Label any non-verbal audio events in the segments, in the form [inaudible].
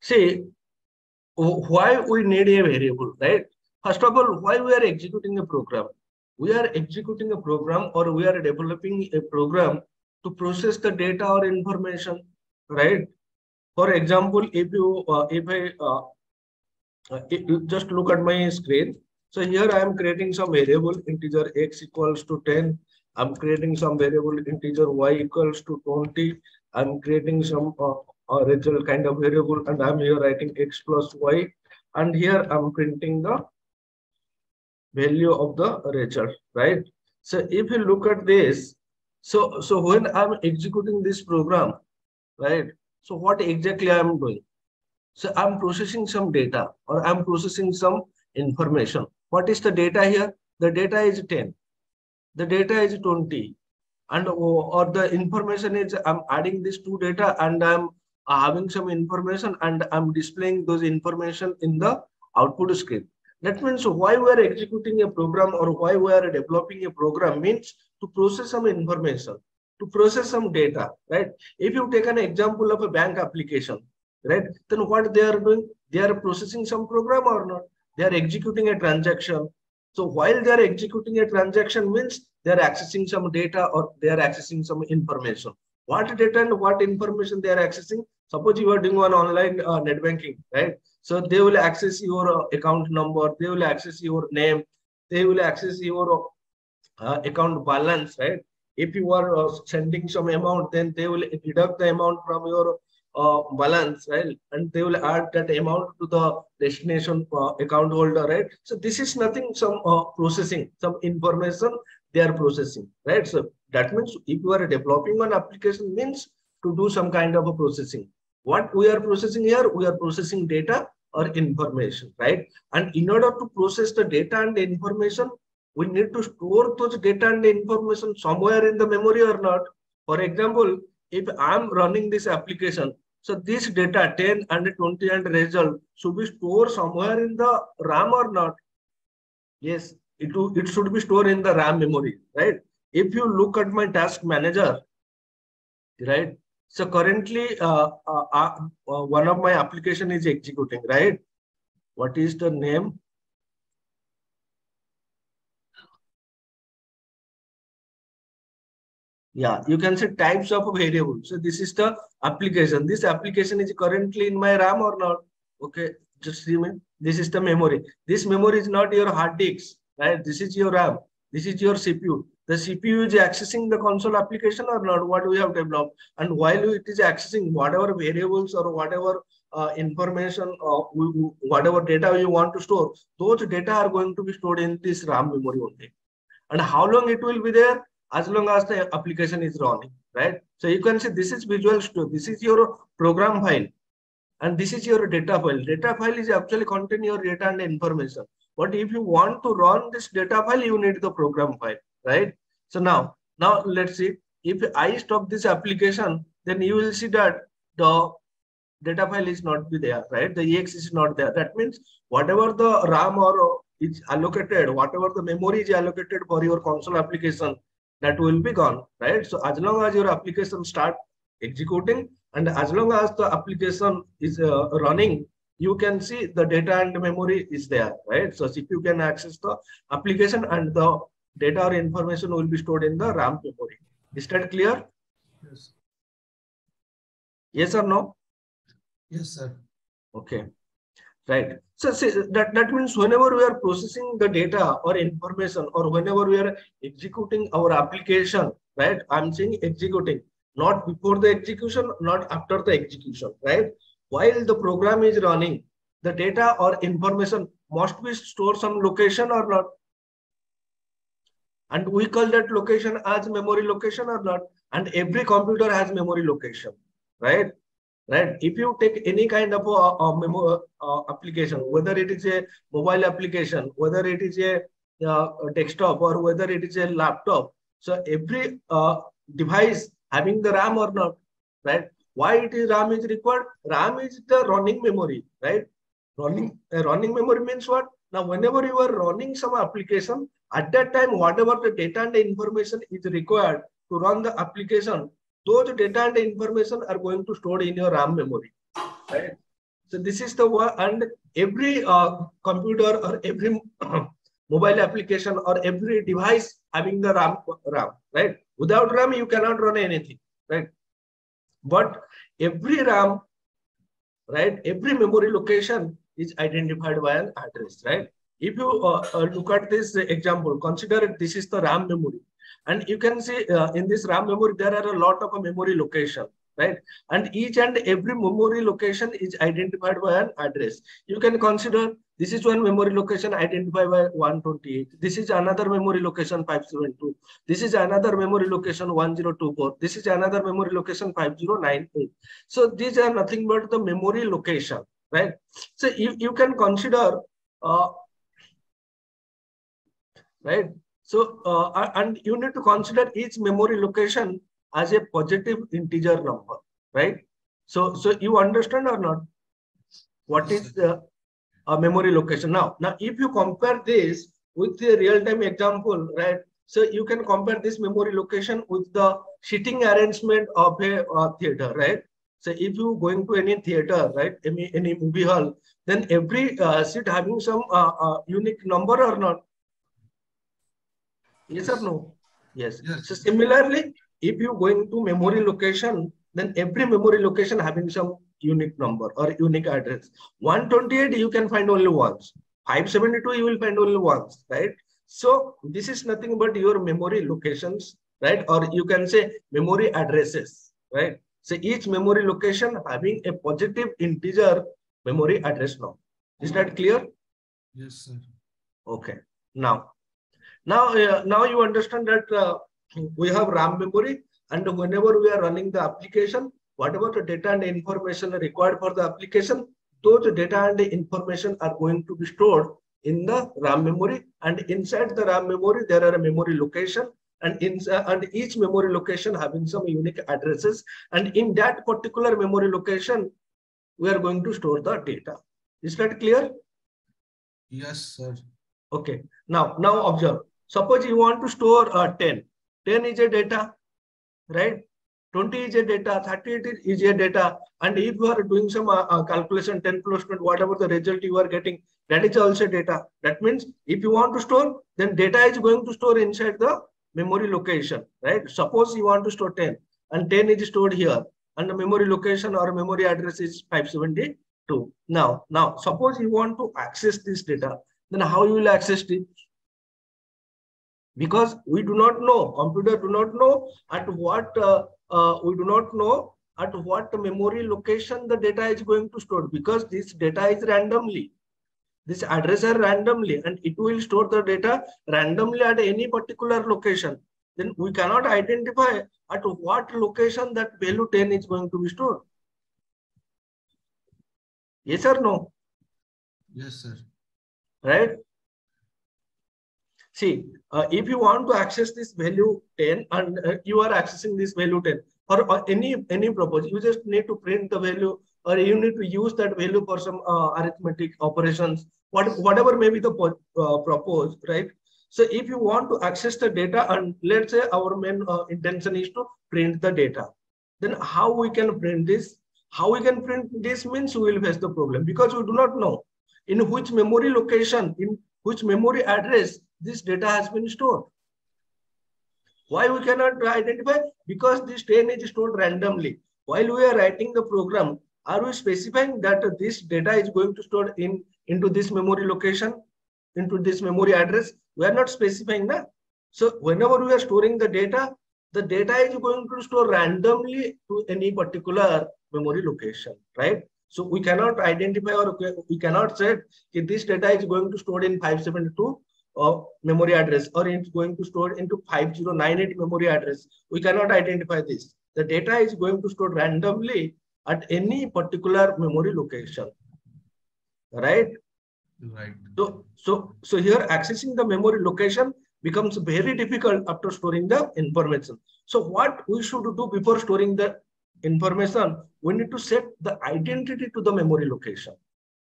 See, why we need a variable, right? First of all, why we are executing a program? We are executing a program or we are developing a program to process the data or information, right? For example, if you, uh, if I, uh, uh, just look at my screen. So here I am creating some variable integer x equals to 10. I'm creating some variable integer y equals to 20. I'm creating some uh, uh, result kind of variable and I'm here writing x plus y. And here I'm printing the value of the result, right? So if you look at this, so, so when I'm executing this program, right? So what exactly I'm doing? So I'm processing some data or I'm processing some information. What is the data here? The data is 10. The data is 20. And or the information is I'm adding these two data and I'm having some information and I'm displaying those information in the output screen. That means why we are executing a program or why we are developing a program means to process some information, to process some data, right? If you take an example of a bank application, right? Then what they are doing? They are processing some program or not? They are executing a transaction. So while they are executing a transaction means they are accessing some data or they are accessing some information. What data and what information they are accessing? Suppose you are doing one online uh, net banking, right? So they will access your uh, account number, they will access your name, they will access your uh, account balance, right? If you are uh, sending some amount, then they will deduct the amount from your uh, balance, right? And they will add that amount to the destination uh, account holder, right? So this is nothing, some uh, processing, some information they are processing, right? So that means if you are developing an application means to do some kind of a processing. What we are processing here, we are processing data or information, right? And in order to process the data and the information, we need to store those data and the information somewhere in the memory or not. For example, if I'm running this application, so this data 10 and 20 and result should be stored somewhere in the RAM or not? Yes, it, it should be stored in the RAM memory, right? If you look at my task manager, right? So currently, uh, uh, uh, one of my application is executing, right? What is the name? Yeah, you can say types of variable. So this is the application. This application is currently in my RAM or not? Okay, just see me. This is the memory. This memory is not your hard disk, right? This is your RAM. This is your CPU. The CPU is accessing the console application or not? What we have developed. And while it is accessing whatever variables or whatever uh, information or whatever data you want to store, those data are going to be stored in this RAM memory only. And how long it will be there? as long as the application is running, right? So you can say this is Visual Studio, this is your program file, and this is your data file. Data file is actually contain your data and information. But if you want to run this data file, you need the program file, right? So now, now let's see. If I stop this application, then you will see that the data file is not be there, right? The EX is not there. That means whatever the RAM or is allocated, whatever the memory is allocated for your console application, that will be gone, right? So as long as your application start executing and as long as the application is uh, running, you can see the data and memory is there, right? So CPU can access the application and the data or information will be stored in the RAM memory. Is that clear? Yes. Yes or no? Yes, sir. Okay. Right. So see, that, that means whenever we are processing the data or information or whenever we are executing our application, right? I'm saying executing, not before the execution, not after the execution, right? While the program is running, the data or information must be stored some location or not. And we call that location as memory location or not. And every computer has memory location, right? right? If you take any kind of a, a memo application, whether it is a mobile application, whether it is a, uh, desktop or whether it is a laptop, so every uh, device having the RAM or not, right? Why it is RAM is required? RAM is the running memory, right? Running uh, running memory means what? Now, whenever you are running some application, at that time, whatever the data and the information is required to run the application, those data and information are going to stored in your RAM memory, right? So this is the one, and every uh, computer or every [clears throat] mobile application or every device having the RAM, RAM, right? Without RAM, you cannot run anything, right? But every RAM, right? Every memory location is identified by an address, right? If you uh, uh, look at this example, consider this is the RAM memory. And you can see uh, in this RAM memory, there are a lot of memory location right? And each and every memory location is identified by an address. You can consider this is one memory location identified by 128. This is another memory location 572. This is another memory location 1024. This is another memory location 5098. So these are nothing but the memory location, right? So you, you can consider, uh, right? So, uh, and you need to consider each memory location as a positive integer number, right? So, so you understand or not? What is the a memory location now? Now, if you compare this with the real-time example, right? So you can compare this memory location with the seating arrangement of a uh, theater, right? So if you going to any theater, right, any, any movie hall, then every uh, seat having some uh, uh unique number or not? Yes or no? Yes. yes. So similarly, if you going to memory location, then every memory location having some unique number or unique address. 128 you can find only once. 572 you will find only once, right? So this is nothing but your memory locations, right? Or you can say memory addresses, right? So each memory location having a positive integer memory address now. Is that clear? Yes, sir. Okay. Now, now, uh, now you understand that uh, we have RAM memory and whenever we are running the application, whatever the data and information required for the application, those data and information are going to be stored in the RAM memory and inside the RAM memory, there are a memory location and in and each memory location having some unique addresses and in that particular memory location, we are going to store the data. Is that clear? Yes, sir. Okay. Now, now observe. Suppose you want to store uh, 10 10 is a data, right? 20 is a data, 30 is a data. And if you are doing some uh, uh, calculation, 10 plus 20, whatever the result you are getting, that is also data. That means if you want to store, then data is going to store inside the memory location, right? Suppose you want to store 10 and 10 is stored here and the memory location or memory address is 572. Now, now suppose you want to access this data, then how you will access it? Because we do not know, computer do not know at what, uh, uh, we do not know at what memory location the data is going to store because this data is randomly. This address are randomly and it will store the data randomly at any particular location. Then we cannot identify at what location that value 10 is going to be stored. Yes or no? Yes, sir. Right? See, uh, if you want to access this value 10 and uh, you are accessing this value 10 or, or, any any purpose, you just need to print the value or you need to use that value for some uh, arithmetic operations, what, whatever may be the uh, proposed, right? So if you want to access the data and let's say our main uh, intention is to print the data, then how we can print this? How we can print this means we will face the problem because we do not know in which memory location, in which memory address this data has been stored. Why we cannot identify? Because this 10 is stored randomly. While we are writing the program, are we specifying that this data is going to store in into this memory location, into this memory address? We are not specifying that. So whenever we are storing the data, the data is going to store randomly to any particular memory location, right? So we cannot identify or we cannot say if this data is going to store in 572 of memory address or it's going to store into 5098 memory address. We cannot identify this. The data is going to store randomly at any particular memory location. Right? Right. So, so, so here accessing the memory location becomes very difficult after storing the information. So what we should do before storing the information, we need to set the identity to the memory location,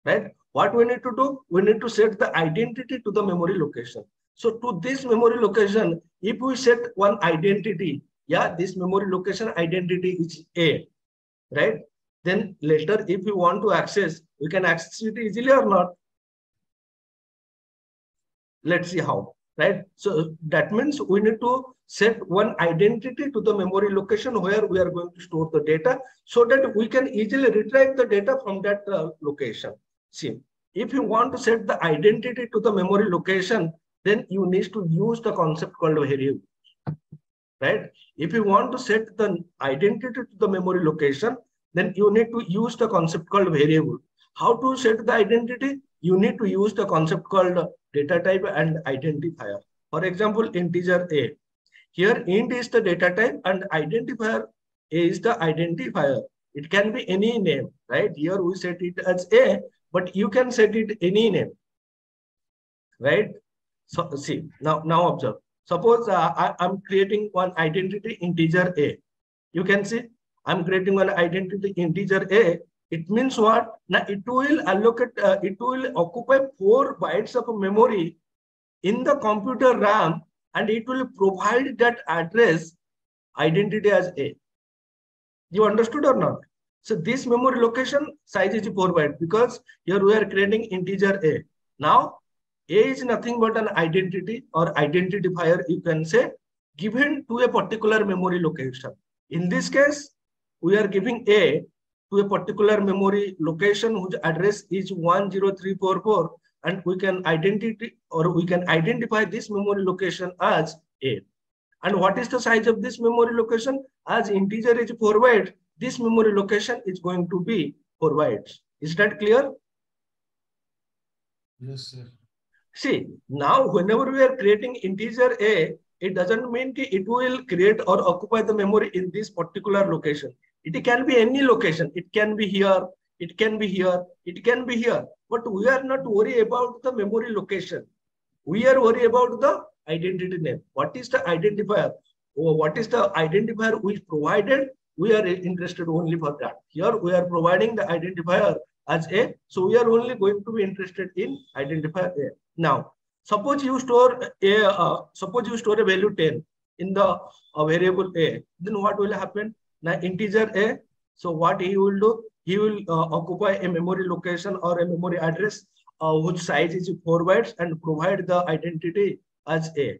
right? What we need to do? We need to set the identity to the memory location. So to this memory location, if we set one identity, yeah, this memory location identity is A, right? Then later, if we want to access, we can access it easily or not. Let's see how, right? So that means we need to set one identity to the memory location where we are going to store the data so that we can easily retrieve the data from that uh, location. See, if you want to set the identity to the memory location, then you need to use the concept called variable, right? If you want to set the identity to the memory location, then you need to use the concept called variable. How to set the identity? You need to use the concept called data type and identifier. For example, integer A. Here int is the data type and identifier is the identifier. It can be any name, right? Here we set it as A, but you can set it any name, right? So see, now, now observe. Suppose uh, I, I'm creating one identity integer A. You can see I'm creating one identity integer A. It means what? Now it will allocate, uh, it will occupy four bytes of memory in the computer RAM and it will provide that address identity as A. You understood or not? So this memory location size is 4 byte because here we are creating integer A. Now A is nothing but an identity or identifier you can say given to a particular memory location. In this case, we are giving A to a particular memory location whose address is 10344 and we can identify or we can identify this memory location as A. And what is the size of this memory location? As integer is 4 bytes, this memory location is going to be 4 bytes. Is that clear? Yes, sir. See, now whenever we are creating integer A, it doesn't mean that it will create or occupy the memory in this particular location. It can be any location. It can be here, it can be here, it can be here. But we are not worried about the memory location. We are worried about the identity name. What is the identifier? Or what is the identifier we provided? We are interested only for that. Here we are providing the identifier as A. So we are only going to be interested in identifier A. Now, suppose you store a uh, suppose you store a value 10 in the uh, variable A. Then what will happen? Now integer A. So what he will do? He will uh, occupy a memory location or a memory address uh, whose size is 4 bytes and provide the identity as A.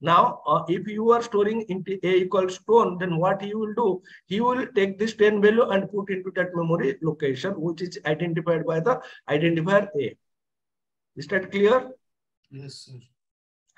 Now, uh, if you are storing into A equals 10, then what he will do? He will take this 10 value and put into that memory location, which is identified by the identifier A. Is that clear? Yes, sir.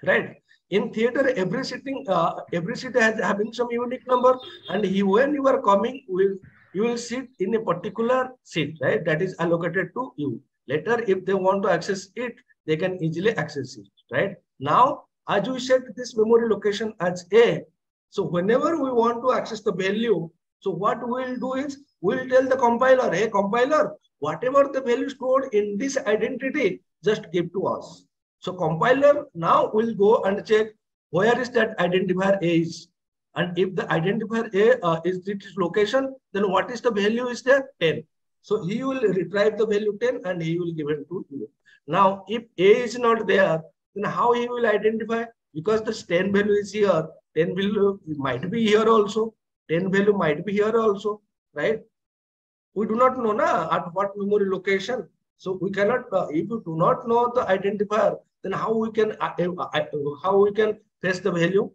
Right. In theater, every sitting, uh, every seat has having some unique number, and he, when you are coming, will you will sit in a particular seat, right? That is allocated to you. Later, if they want to access it, they can easily access it, right? Now, as we set this memory location as A, so whenever we want to access the value, so what we'll do is we'll tell the compiler, hey compiler, whatever the value stored in this identity, just give to us. So compiler now will go and check where is that identifier A is. And if the identifier A uh, is its location, then what is the value is there? 10. So he will retrieve the value 10 and he will give it to you. Now, if A is not there, then how he will identify? Because the 10 value is here, 10 value might be here also, 10 value might be here also, right? We do not know na, at what memory location. So we cannot, uh, if you do not know the identifier, then how we can, uh, uh, how we can trace the value?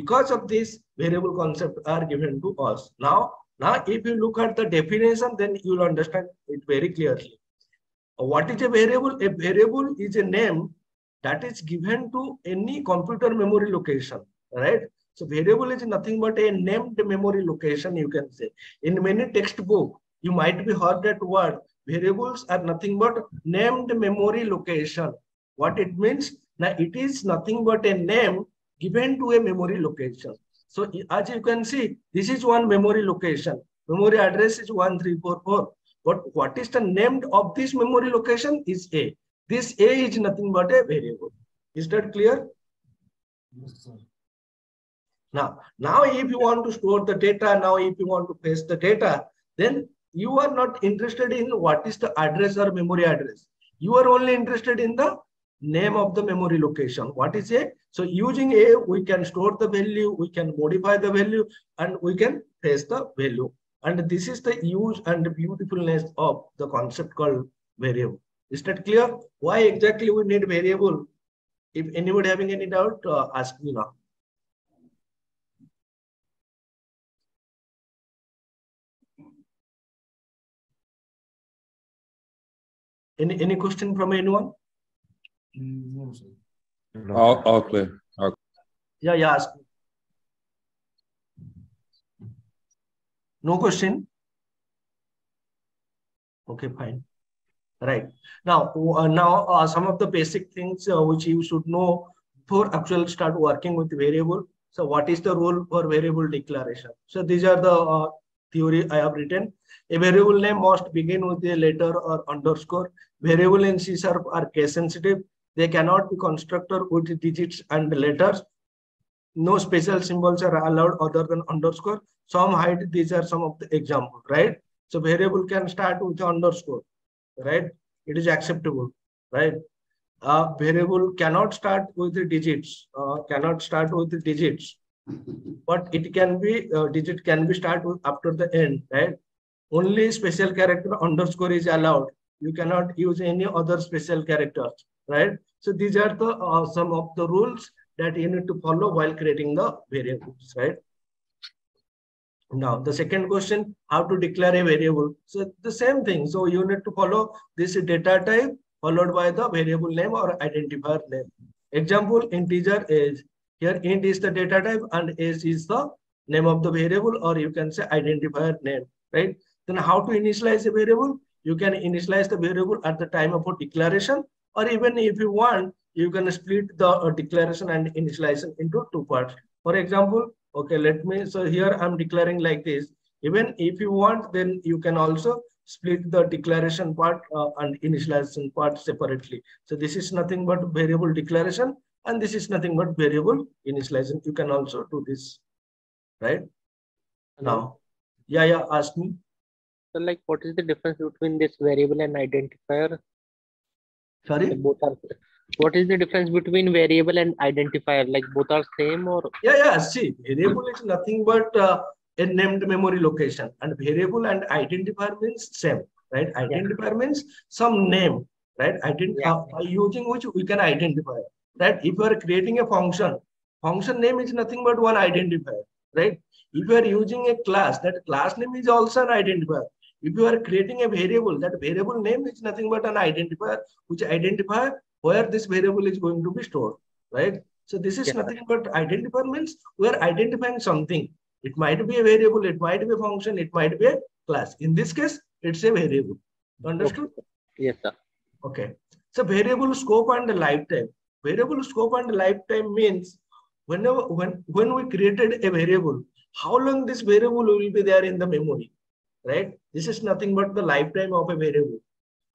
Because of this variable concept are given to us. Now, now if you look at the definition, then you will understand it very clearly. Uh, what is a variable? A variable is a name that is given to any computer memory location, right? So variable is nothing but a named memory location, you can say. In many textbook, you might be heard that word. Variables are nothing but named memory location. What it means? Now it is nothing but a name given to a memory location. So as you can see, this is one memory location. Memory address is 1344. But what is the name of this memory location is A. This A is nothing but a variable. Is that clear? Yes, sir. Now, now if you want to store the data, now if you want to paste the data, then you are not interested in what is the address or memory address. You are only interested in the name of the memory location. What is A? So using A, we can store the value, we can modify the value, and we can paste the value. And this is the use and beautifulness of the concept called variable. Is that clear? Why exactly we need variable? If anybody having any doubt, uh, ask me now. Any any question from anyone? Mm, No, sir. All, all clear. Yeah, yeah. Ask. No question. Okay, fine. Right. Now, uh, now uh, some of the basic things uh, which you should know before actually start working with variable. So, what is the role for variable declaration? So, these are the uh, theory I have written. A variable name must begin with a letter or underscore. Variable in C sharp are case sensitive. They cannot be constructed with digits and letters. No special symbols are allowed other than underscore. Some hide. These are some of the examples, right? So variable can start with underscore, right? It is acceptable, right? Uh, variable cannot start with the digits, uh, cannot start with the digits, but it can be, uh, digit can be start with after the end, right? Only special character underscore is allowed. You cannot use any other special characters, right? So these are the uh, some of the rules that you need to follow while creating the variables, right? Now, the second question, how to declare a variable. So the same thing. So you need to follow this data type followed by the variable name or identifier name. Example, integer age. Here int is the data type and age is the name of the variable or you can say identifier name, right? Then how to initialize a variable? You can initialize the variable at the time of declaration or even if you want, you can split the uh, declaration and initialization into two parts. For example, okay, let me, so here I'm declaring like this. Even if you want, then you can also split the declaration part uh, and initialization part separately. So this is nothing but variable declaration and this is nothing but variable initialization. You can also do this, right? Now, yeah, yeah, ask me. So like what is the difference between this variable and identifier? Sorry? Both are what is the difference between variable and identifier? Like both are same or Yeah, yeah. See, variable is nothing but uh, a named memory location, and variable and identifier means same, right? Identifier means some name, right? Ident- Yeah. uh, by using which we can identify, right? If you are creating a function, function name is nothing but one identifier, right? If you are using a class, that class name is also an identifier. If you are creating a variable, that variable name is nothing but an identifier, which identify where this variable is going to be stored, right? So this is Yeah. nothing but identifier means we are identifying something. It might be a variable, it might be a function, it might be a class. In this case, it's a variable. Understood? yes sir. Okay. So variable scope and lifetime. Variable scope and lifetime means whenever when when we created a variable, how long this variable will be there in the memory, right? This is nothing but the lifetime of a variable.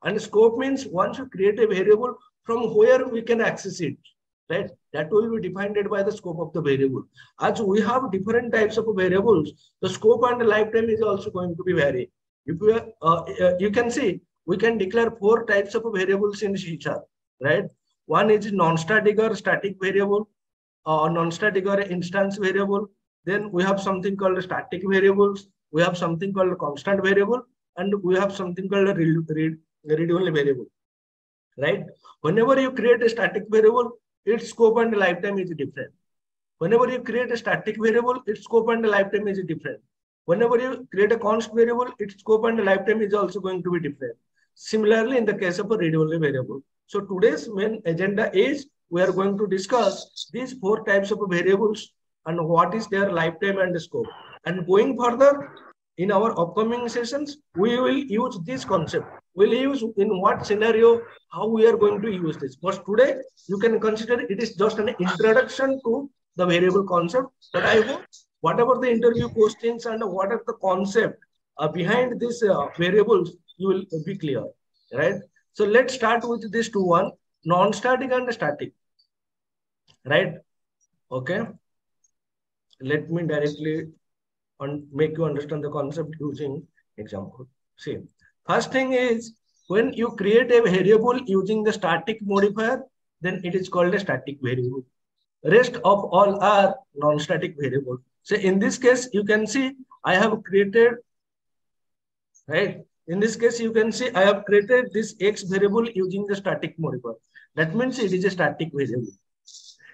And scope means once you create a variable, from where we can access it, right? That will be defined by the scope of the variable. As we have different types of variables, the scope and the lifetime is also going to be vary. If we uh, uh, you can see, we can declare four types of variables in C right? One is non-static or static variable, uh, non-static or instance variable. Then we have something called static variables. We have something called a constant variable, and we have something called a read, read, read-only variable, right? Whenever you create a static variable, its scope and lifetime is different. Whenever you create a static variable, its scope and lifetime is different. Whenever you create a const variable, its scope and lifetime is also going to be different. Similarly, in the case of a read-only variable. So today's main agenda is we are going to discuss these four types of variables and what is their lifetime and scope. And going further, in our upcoming sessions, we will use this concept. We'll use in what scenario, how we are going to use this. But today, you can consider it is just an introduction to the variable concept. But I hope whatever the interview questions and whatever the concept uh, behind these uh, variables, you will be clear, right? So let's start with this two one, non-static and static, right? Okay. Let me directly on make you understand the concept using example. See, first thing is when you create a variable using the static modifier, then it is called a static variable. Rest of all are non-static variable. So in this case, you can see I have created, right? in this case, you can see I have created this x variable using the static modifier. That means it is a static variable.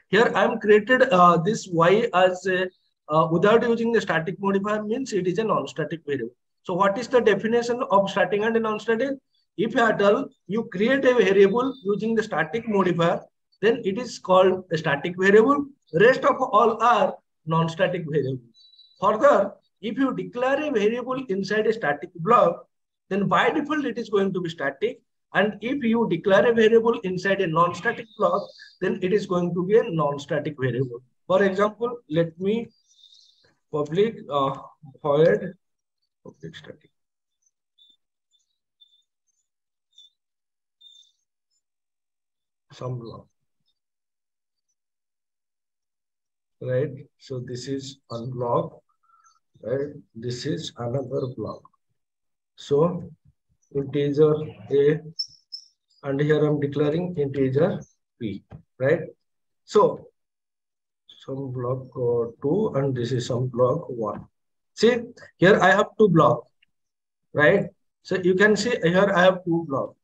Here I am created uh, this y as a, uh, without using the static modifier means it is a non-static variable. So what is the definition of static and non-static? If at all you create a variable using the static modifier, then it is called a static variable. Rest of all are non-static variable. Further, if you declare a variable inside a static block, then by default it is going to be static. And if you declare a variable inside a non-static block, then it is going to be a non-static variable. For example, let me public uh, void public static. Some block. Right. So this is one block. Right. This is another block. So integer a and here I'm declaring integer p, right? So some block uh, 2 and this is some block 1. See, here I have two block, right? So you can see here I have two block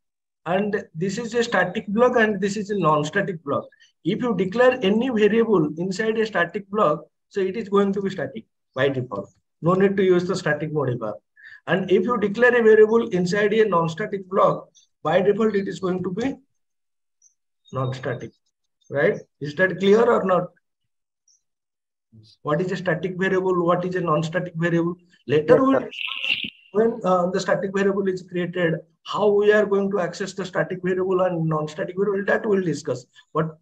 and this is a static block and this is a non-static block. If you declare any variable inside a static block, so it is going to be static by default. No need to use the static modifier. And if you declare a variable inside a non-static block, by default, it is going to be non-static, right? Is that clear or not? What is a static variable? What is a non-static variable? Later, we'll, when uh, the static variable is created, how we are going to access the static variable and non-static variable, that we'll discuss. But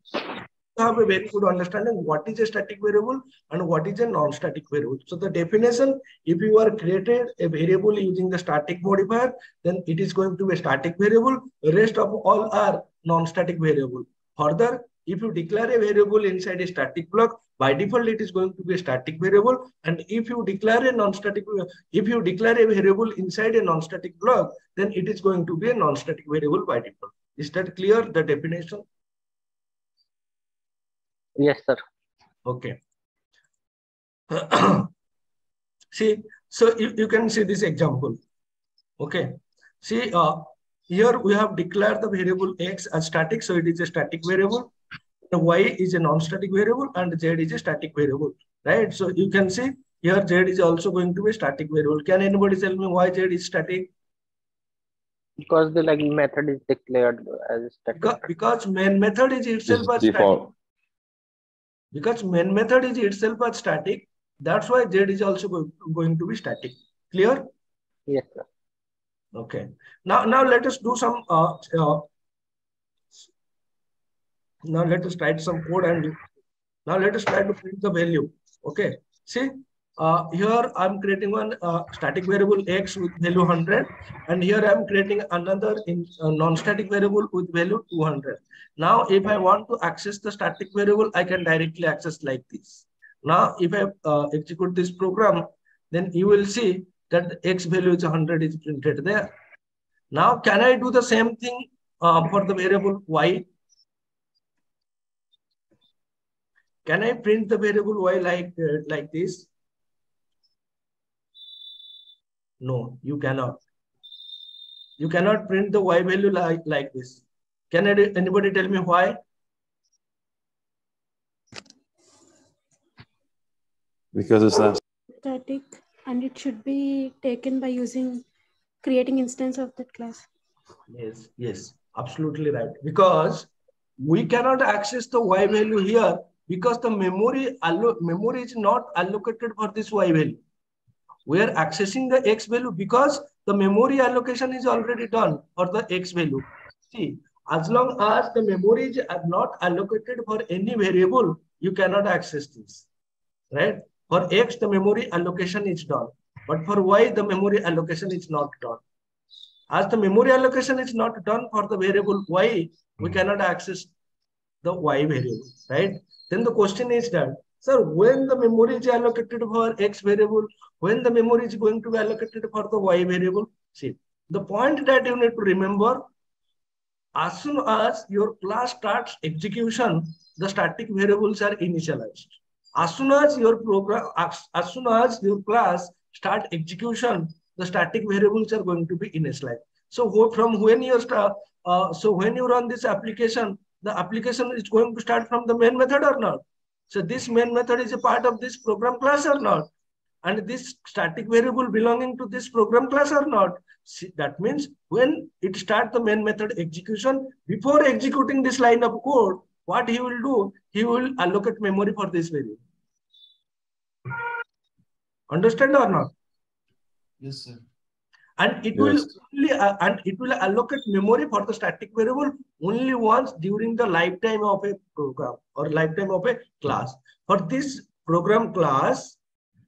have a very good understanding what is a static variable and what is a non-static variable. So the definition, if you are created a variable using the static modifier, then it is going to be a static variable. Rest of all are non-static variable. Further, if you declare a variable inside a static block, by default it is going to be a static variable. And if you declare a non-static, if you declare a variable inside a non-static block, then it is going to be a non-static variable by default. Is that clear? The definition? Yes, sir. Okay. [clears throat] see, so you, you can see this example. Okay. See, uh, here we have declared the variable x as static, so it is a static variable. The y is a non-static variable and z is a static variable, right? So you can see here z is also going to be a static variable. Can anybody tell me why z is static? Because the like method is declared as static. Because, because main method is itself It's a static. because main method is itself a static that's why z is also go- going to be static clear Yes, sir. okay now now let us do some uh, uh now let us write some code and now let us try to print the value. Okay. See uh, here i'm creating one uh, static variable x with value 100 and here i'm creating another in uh, non-static variable with value 200 now if i want to access the static variable i can directly access like this. Now if i uh, execute this program then you will see that x value is 100 is printed there. Now can i do the same thing uh, for the variable y can i print the variable y like uh, like this no you cannot you cannot print the y value like like this can I, anybody tell me why Because it's not static and it should be taken by using creating instance of that class. Yes, yes, absolutely right. Because we cannot access the y value here because the memory memory is not allocated for this y value. We are accessing the x value because the memory allocation is already done for the x value. See, as long as the memory is uh, not allocated for any variable, you cannot access this, right? For x, the memory allocation is done, but for y, the memory allocation is not done. As the memory allocation is not done for the variable y, we hmm. cannot access the y variable, right? Then the question is that, sir, when the memory is allocated for x variable, when the memory is going to be allocated for the y variable? See, the point that you need to remember, as soon as your class starts execution, the static variables are initialized. As soon as your program, as, as soon as your class start execution, the static variables are going to be initialized. So from when you start, uh, so when you run this application, the application is going to start from the main method or not? So this main method is a part of this program class or not? And this static variable belonging to this program class or not? See, that means when it start the main method execution, before executing this line of code, what he will do, he will allocate memory for this variable. Understand or not? Yes, sir. And it will only uh, and it will allocate memory for the static variable only once during the lifetime of a program or lifetime of a class. For this program class,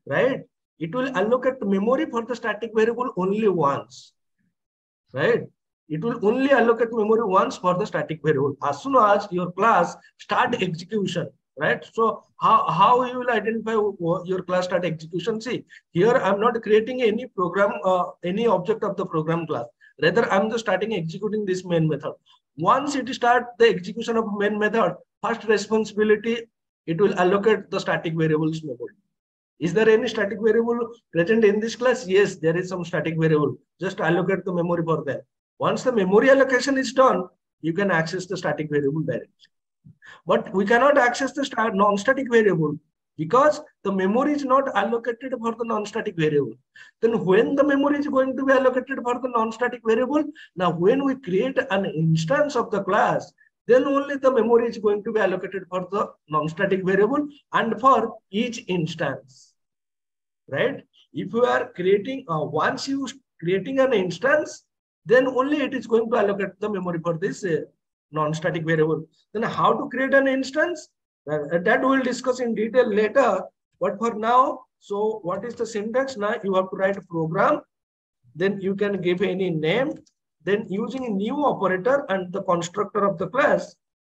right? It will allocate memory for the static variable only once, right? It will only allocate memory once for the static variable. As soon as your class start execution, right? So how, how you will identify your class start execution? See, here I'm not creating any program, uh, any object of the program class. Rather, I'm just starting executing this main method. Once it start the execution of main method, first responsibility, it will allocate the static variables memory. Is there any static variable present in this class? Yes, there is some static variable. Just allocate the memory for that. Once the memory allocation is done, you can access the static variable directly. But we cannot access the non-static variable because the memory is not allocated for the non-static variable. Then when the memory is going to be allocated for the non-static variable, now when we create an instance of the class, then only the memory is going to be allocated for the non-static variable and for each instance, right? If you are creating, uh, once you creating an instance, then only it is going to allocate the memory for this uh, non-static variable. Then how to create an instance? That, we'll discuss in detail later. But for now, so what is the syntax? Now you have to write a program. Then you can give any name. Then using a new operator and the constructor of the class,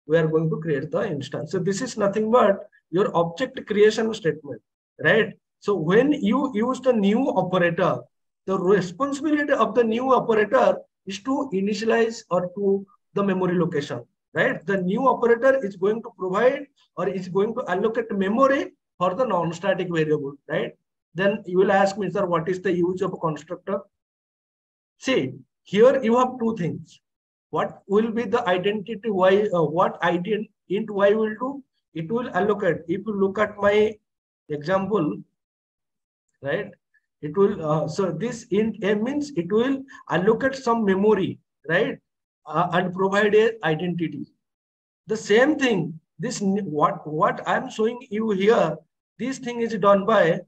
we are going to create the instance. So this is nothing but your object creation statement, right? So when you use the new operator, the responsibility of the new operator is to initialize or to the memory location, right? The new operator is going to provide or is going to allocate memory for the non-static variable, right? Then you will ask me, sir, what is the use of a constructor? See, here you have two things. What will be the identity y, uh, what ID int y will do? It will allocate. If you look at my example, right? It will, uh, so this int a means it will allocate some memory, right? Uh, and provide a identity. The same thing, this what, what I'm showing you here, this thing is done by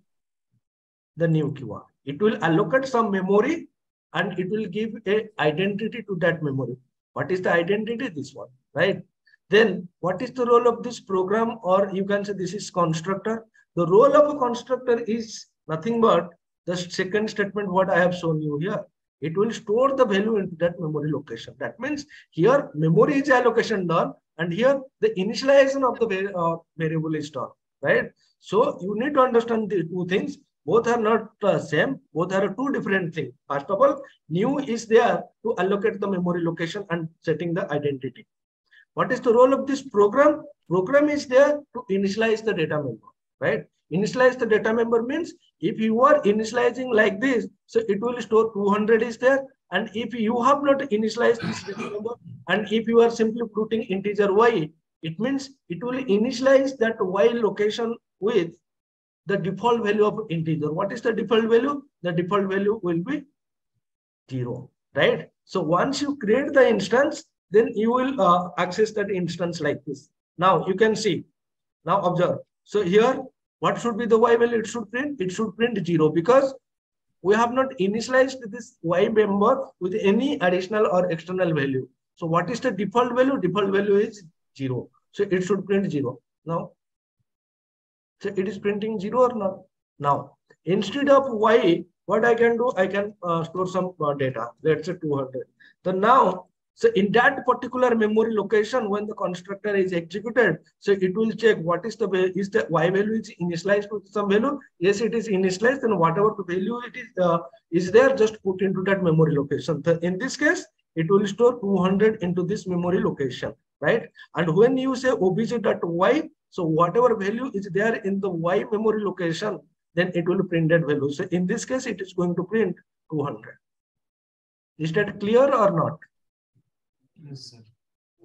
the new keyword. It will allocate some memory and it will give a identity to that memory. What is the identity? This one, right? Then what is the role of this program or you can say this is constructor. The role of a constructor is nothing but the second statement what I have shown you here. It will store the value into that memory location. That means here memory is allocation done and here the initialization of the va- uh, variable is done, right? So you need to understand the two things. Both are not uh, same. Both are two different things. First of all, new is there to allocate the memory location and setting the identity. What is the role of this program? Program is there to initialize the data member, right? Initialize the data member means if you are initializing like this, so it will store 200 is there. And if you have not initialized this data member, and if you are simply putting integer y, it means it will initialize that y location with the default value of integer. What is the default value? The default value will be zero, right? So once you create the instance, then you will uh, access that instance like this. Now you can see, now observe. So here, what should be the y value it should print? It should print zero because we have not initialized this y member with any additional or external value. So what is the default value? Default value is zero. So it should print zero. Now, so it is printing zero or not? Now, instead of y, what I can do, I can uh, store some uh, data. Let's say 200. So now, so in that particular memory location, when the constructor is executed, so it will check what is the is the y value is initialized with some value. Yes, it is initialized. Then whatever the value it is uh, is there, just put into that memory location. In this case, it will store 200 into this memory location, right? And when you say obj.y, so whatever value is there in the y memory location, then it will print that value. So in this case, it is going to print 200. Is that clear or not? Yes, sir.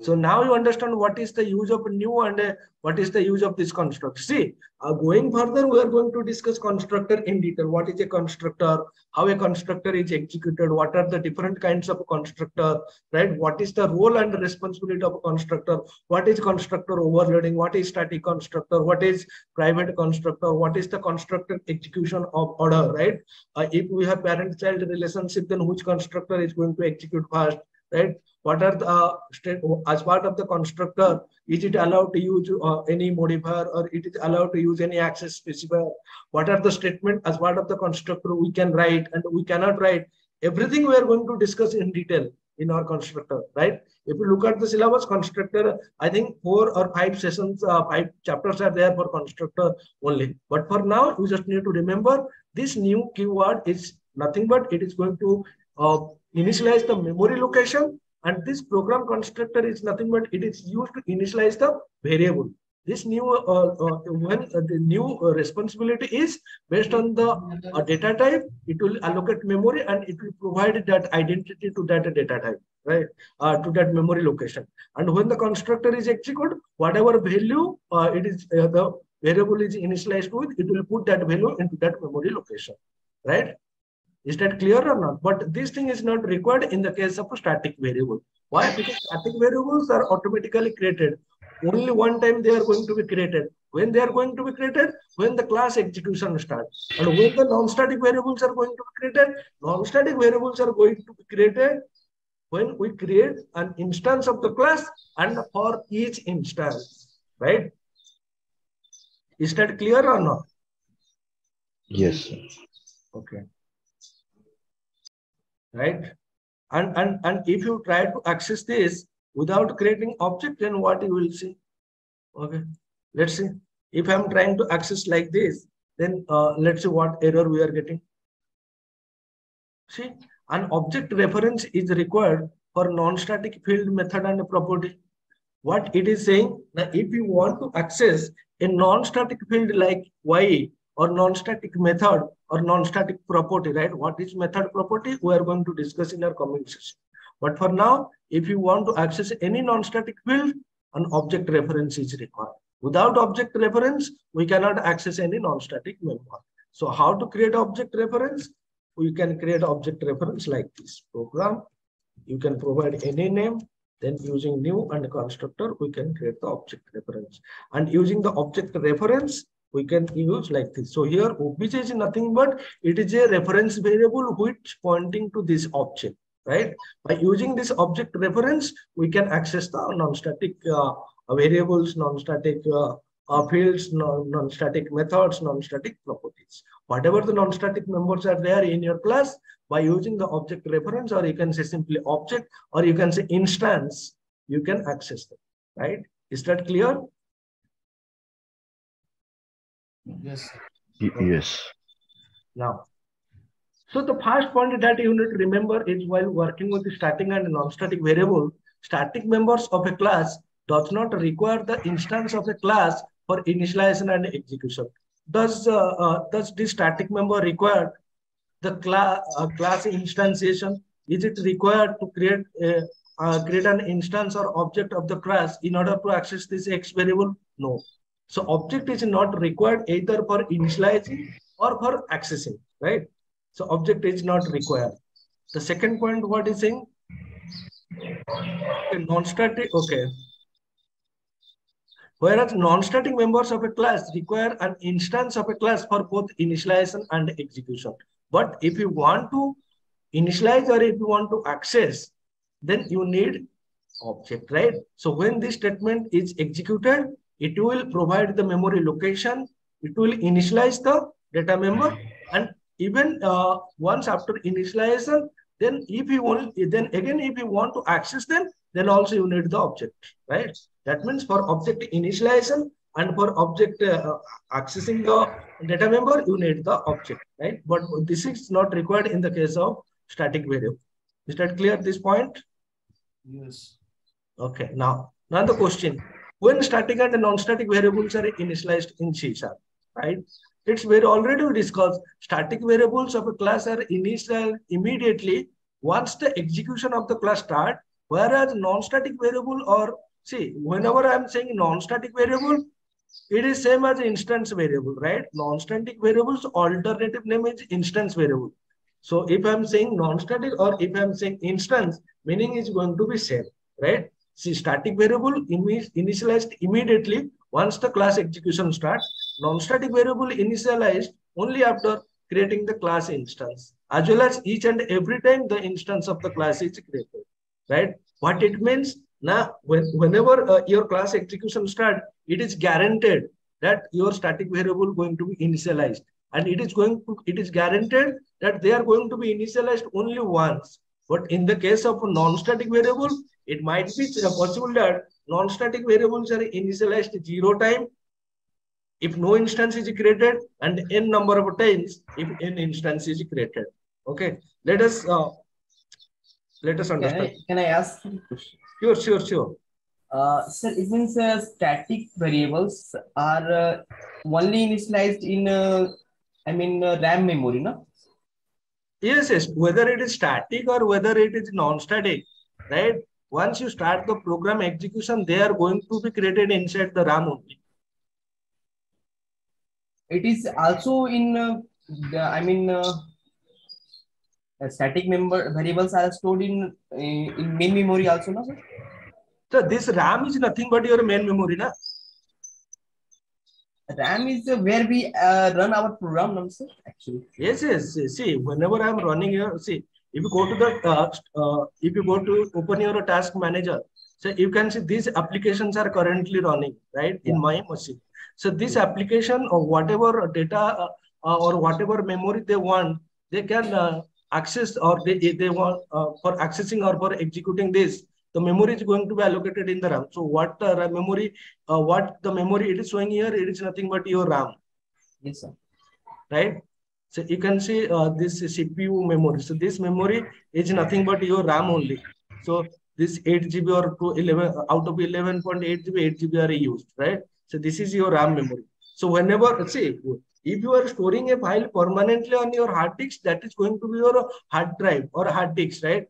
So now you understand what is the use of new and uh, what is the use of this construct. See, uh, going further, we are going to discuss constructor in detail. What is a constructor? How a constructor is executed? What are the different kinds of constructor? Right? What is the role and responsibility of a constructor? What is constructor overloading? What is static constructor? What is private constructor? What is the constructor execution of order? Right? Uh, if we have parent-child relationship, then which constructor is going to execute first? Right? what are the state as part of the constructor is it allowed to use uh, any modifier or it is allowed to use any access specifier? What are the statement as part of the constructor we can write and we cannot write? Everything we are going to discuss in detail in our constructor right? If you look at the syllabus constructor i think four or five sessions uh, five chapters are there for constructor only. But for now you just need to remember this new keyword is nothing but it is going to uh, initialize the memory location and this program constructor is nothing but it is used to initialize the variable. This new uh, uh, when uh, the new uh, responsibility is based on the uh, data type, it will allocate memory and it will provide that identity to that data type, right? Uh, to that memory location. And when the constructor is executed, whatever value it is the variable is initialized with, it will put that value into that memory location, right? Is that clear or not? But this thing is not required in the case of a static variable. Why? Because static variables are automatically created. Only one time they are going to be created. When they are going to be created? When the class execution starts. And when the non-static variables are going to be created? Non-static variables are going to be created when we create an instance of the class and for each instance. Right? Is that clear or not? Yes. Okay right? And, and, and if you try to access this without creating object, then what you will see? Okay, let's see. If I'm trying to access like this, then uh, let's see what error we are getting. See, an object reference is required for non-static field method and property. What it is saying, now if you want to access a non-static field like y or non-static method or non-static property, right? What is method property? We are going to discuss in our coming session. But for now, if you want to access any non-static field, an object reference is required. Without object reference, we cannot access any non-static member. So how to create object reference? We can create object reference like this program. You can provide any name, then using new and constructor, we can create the object reference. And using the object reference, we can use like this. So here obj is nothing but it is a reference variable which pointing to this object, right? By using this object reference, we can access the non-static uh, variables, non-static uh, uh, fields, non-static methods, non-static properties. Whatever the non-static members are there in your class, by using the object reference, or you can say simply object, or you can say instance, you can access them, right? Is that clear? Yes, Yes. Now, so the first point that you need to remember is while working with the static and non-static variable, static members of a class does not require the instance of a class for initialization and execution. Does uh, uh, does this static member require the class uh, class instantiation? Is it required to create a uh, create an instance or object of the class in order to access this X variable? No. So object is not required either for initializing or for accessing, right? So object is not required. The second point, what is saying? Okay, non-static, okay. Whereas non-static members of a class require an instance of a class for both initialization and execution. But if you want to initialize or if you want to access, then you need object, right? So when this statement is executed, it will provide the memory location, it will initialize the data member, and even uh, once after initialization, then if you want, then again, if you want to access them, then also you need the object, right? That means for object initialization and for object uh, accessing the data member, you need the object, right? But this is not required in the case of static variable. Is that clear at this point? Yes. Okay, now, now the question, when static and non-static variables are initialized in C sharp, right? It's very already discussed. Static variables of a class are initial immediately once the execution of the class start, whereas non-static variable or see, whenever I'm saying non-static variable, it is same as instance variable, right? Non-static variables alternative name is instance variable. So if I'm saying non-static or if I'm saying instance, meaning is going to be same, right? See, static variable initialized immediately once the class execution starts. Non-static variable initialized only after creating the class instance, as well as each and every time the instance of the class is created, right? What it means now, when, whenever uh, your class execution start, it is guaranteed that your static variable going to be initialized, and it is going to it is guaranteed that they are going to be initialized only once. But in the case of a non-static variable, it might be possible that non-static variables are initialized zero time if no instance is created and n number of times if n instance is created. Okay, let us uh, let us Can understand. I, can I ask? Sure, sure, sure. Uh, sir, it means uh, static variables are uh, only initialized in, uh, I mean, uh, RAM memory, no? Yes, yes. Whether it is static or whether it is non-static, right? Once you start the program execution, they are going to be created inside the RAM only. It is also in, uh, the, I mean, uh, uh, static member variables are stored in uh, in main memory also, no, sir? So this RAM is nothing but your main memory, na? RAM is uh, where we uh, run our program, no, sir, actually. Yes, yes. See, whenever I'm running here, see, if you go to the, uh, uh, if you go to open your task manager, so you can see these applications are currently running, right, in Yeah. my machine. So this application or whatever data uh, uh, or whatever memory they want, they can uh, access or they, they want uh, for accessing or for executing this, the memory is going to be allocated in the RAM. So what the RAM memory, uh, what the memory it is showing here, it is nothing but your RAM Yes, sir. right? So you can see uh, this CPU memory. So this memory is nothing but your RAM only. So this 8 GB or to 11 out of 11.8 GB, 8 GB are used, right? So this is your RAM memory. So whenever see if you are storing a file permanently on your hard disk, that is going to be your hard drive or hard disk, right?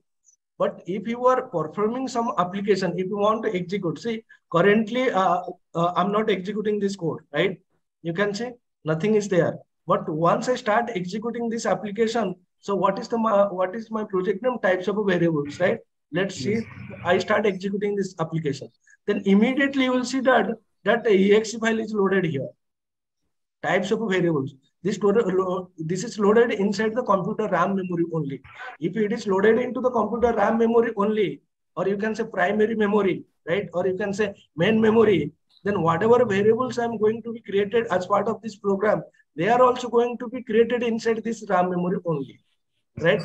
But if you are performing some application, if you want to execute, see currently uh, uh, I'm not executing this code, right? You can see nothing is there. But once I start executing this application, so what is the what is my project name? Types of variables, right? Let's see. I start executing this application. Then immediately you will see that that the exe file is loaded here. Types of variables. This this is loaded inside the computer RAM memory only. If it is loaded into the computer RAM memory only, or you can say primary memory, right? Or you can say main memory, then whatever variables I'm going to be created as part of this program, they are also going to be created inside this RAM memory only, right?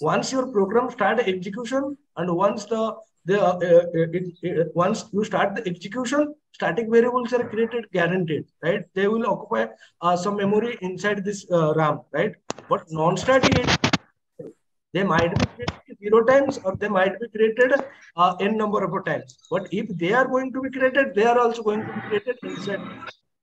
Once your program start execution and once the the uh, uh, it, it, once you start the execution, static variables are created guaranteed, right? They will occupy uh, some memory inside this uh, RAM, right? But non-static, they might be created zero times or they might be created uh, n number of times. But if they are going to be created, they are also going to be created inside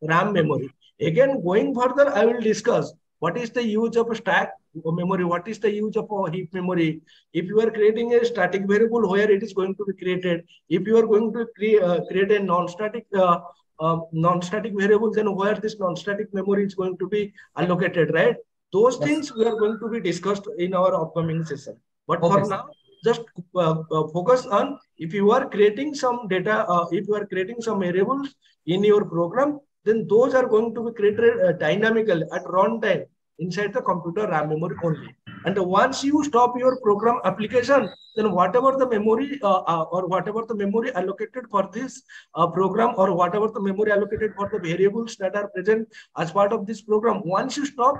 RAM memory. Again, going further, I will discuss what is the use of a stack memory, what is the use of a heap memory. If you are creating a static variable where it is going to be created, if you are going to cre- uh, create a non-static uh, uh, non-static variable, then where this non-static memory is going to be allocated, right? Those Yes. things we are going to be discussed in our upcoming session. But Okay, for now, just uh, uh, focus on if you are creating some data, uh, if you are creating some variables in your program, then those are going to be created uh, dynamically at runtime inside the computer RAM memory only. And once you stop your program application, then whatever the memory uh, uh, or whatever the memory allocated for this uh, program or whatever the memory allocated for the variables that are present as part of this program, once you stop,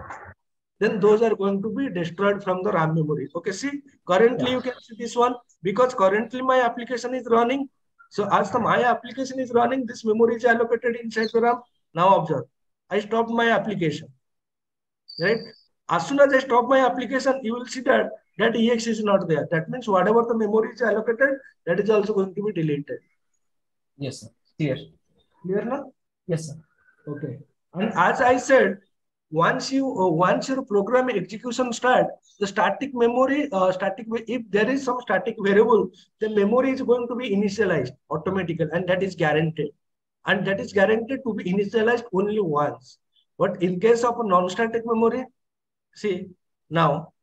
then those are going to be destroyed from the RAM memory. Okay, see, currently you can see this one because currently my application is running. So as the my application is running, this memory is allocated inside the RAM. Now observe, I stopped my application, right? As soon as I stop my application, you will see that that EX is not there. That means whatever the memory is allocated, that is also going to be deleted. Yes, sir. Clear. Clear now? Yes, sir. Okay. And as I said, once you uh, once your program execution start, the static memory, uh, static if there is some static variable, the memory is going to be initialized automatically, and that is guaranteed, and that is guaranteed to be initialized only once. But in case of a non-static memory, see now,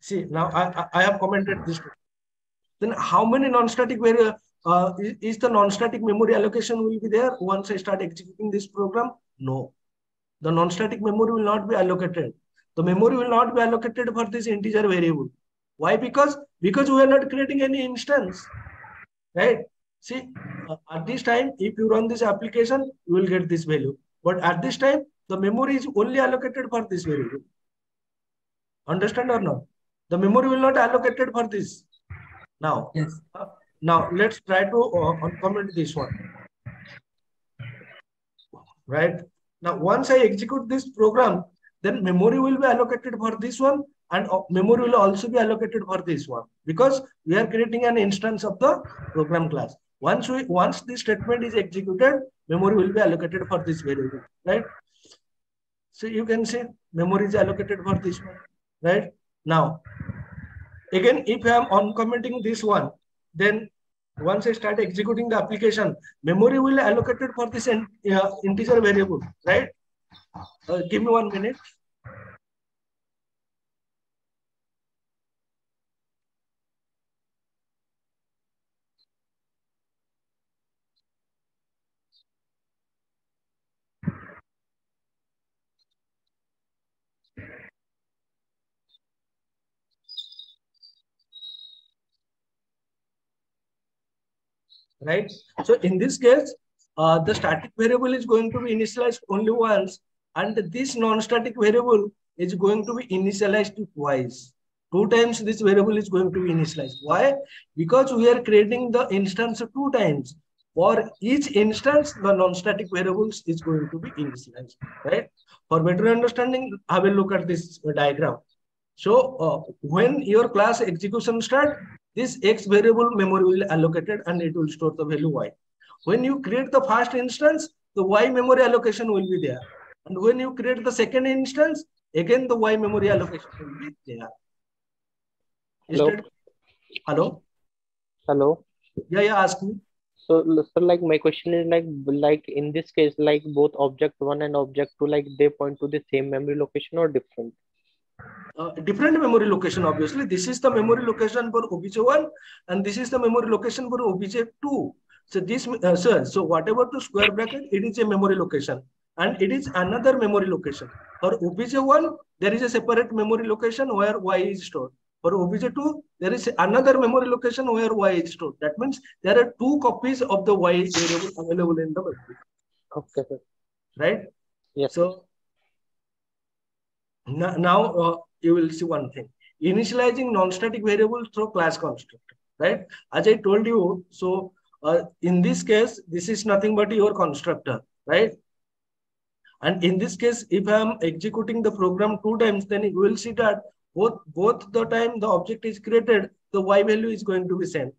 see now I I, have commented this. Then how many non-static variable uh, is, is the non-static memory allocation will be there once I start executing this program? No the non-static memory will not be allocated. The memory will not be allocated for this integer variable. Why? Because because we are not creating any instance, right? See, uh, at this time, if you run this application, you will get this value. But at this time, the memory is only allocated for this variable. Understand or not? The memory will not allocated for this. Now, Yes. uh, now let's try to uh, uncomment this one. Right? Now, once I execute this program, then memory will be allocated for this one and uh, memory will also be allocated for this one because we are creating an instance of the program class. Once we once this statement is executed, memory will be allocated for this variable, right? So you can say memory is allocated for this one, right? Now, again, if I am uncommenting this one, then once I start executing the application, memory will be allocated for this in, uh, integer variable, right? Uh, give me one minute. Right? So in this case, uh, the static variable is going to be initialized only once, and this non-static variable is going to be initialized twice. Two times this variable is going to be initialized. Why? Because we are creating the instance two times. For each instance, the non-static variables is going to be initialized, right? For better understanding, have a look at this diagram. So uh, when your class execution start, this x variable memory will allocated and it will store the value y. When you create the first instance, the y memory allocation will be there. And when you create the second instance, again the y memory allocation will be there. Hello? Instead- Hello? Hello. Yeah, yeah, ask me. So, so like my question is like like in this case, like both object one and object two, like they point to the same memory location or different? Uh, different memory location, obviously. This is the memory location for obj1 and this is the memory location for obj2. So this, uh, sir, so whatever the square bracket, it is a memory location and it is another memory location. For obj1, there is a separate memory location where y is stored. For obj2, there is another memory location where y is stored. That means there are two copies of the y variable available in the memory, Okay, sir. right? Yes. So now, uh, you will see one thing. Initializing non-static variables through class constructor, right? As I told you, so uh, in this case, this is nothing but your constructor, right? And in this case, if I am executing the program two times, then you will see that both both the time the object is created, the y value is going to be same.